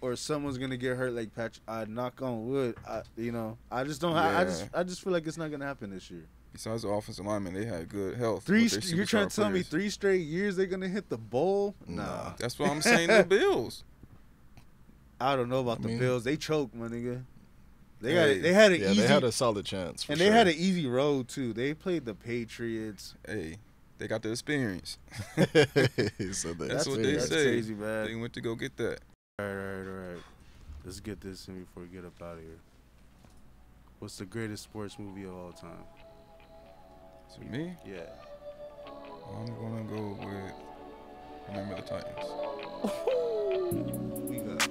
or someone's gonna get hurt. Like Patrick, I knock on wood. I, you know, I just don't. I, I just, I just feel like it's not gonna happen this year. Besides the offensive lineman, they had good health. Three. with their st- You're trying to tell me three straight years they're gonna hit the bowl? Nah, Nah. That's what I'm saying. The [LAUGHS] Bills. I don't know about I the mean- Bills. They choked, my nigga. They Hey. got. They had an Yeah, easy. they had a solid chance. For and sure. they had an easy road too. They played the Patriots. Hey, they got the experience. he said that. That's what too. they that's say. crazy, man. They went to go get that. All right, all right, all right. Let's get this in before we get up out of here. What's the greatest sports movie of all time? To me, Yeah. I'm gonna go with Remember the Titans. We got.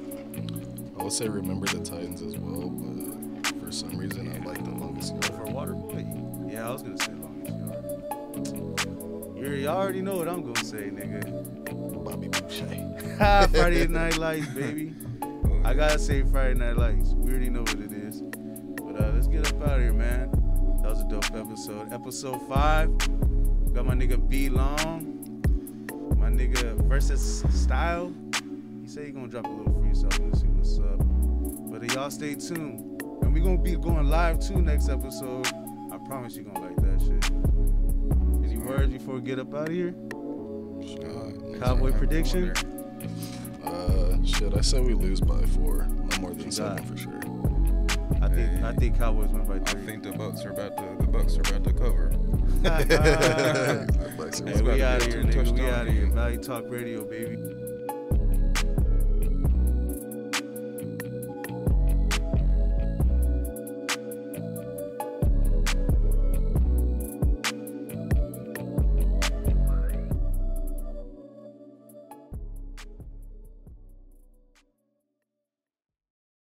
I would say remember the Titans as well, but for some reason I like the longest yard. For Waterboy? Yeah, I was gonna say longest yard. You y'all already know what I'm gonna say, nigga. Bobby Boucher. Friday [LAUGHS] Night Lights, baby. I gotta say Friday Night Lights. We already know what it is. But uh, let's get up out of here, man. That was a dope episode. Episode five. Got my nigga B Long. My nigga versus Style. He said he gonna drop a little free, so I'm gonna see what's up. But uh, y'all stay tuned. And we gonna be going live too next episode. I promise you gonna like that shit. Any words before we get up out of here? God, Cowboy prediction? Uh, shit, I said we lose by four. No more than seven for sure. I think I think Cowboys win by there. I think the Bucks are about to. The Bucks are about to cover. [LAUGHS] The [LAUGHS] Bucks are Hey, about we out of here, two nigga. We out of here. game. Valley Talk Radio, baby.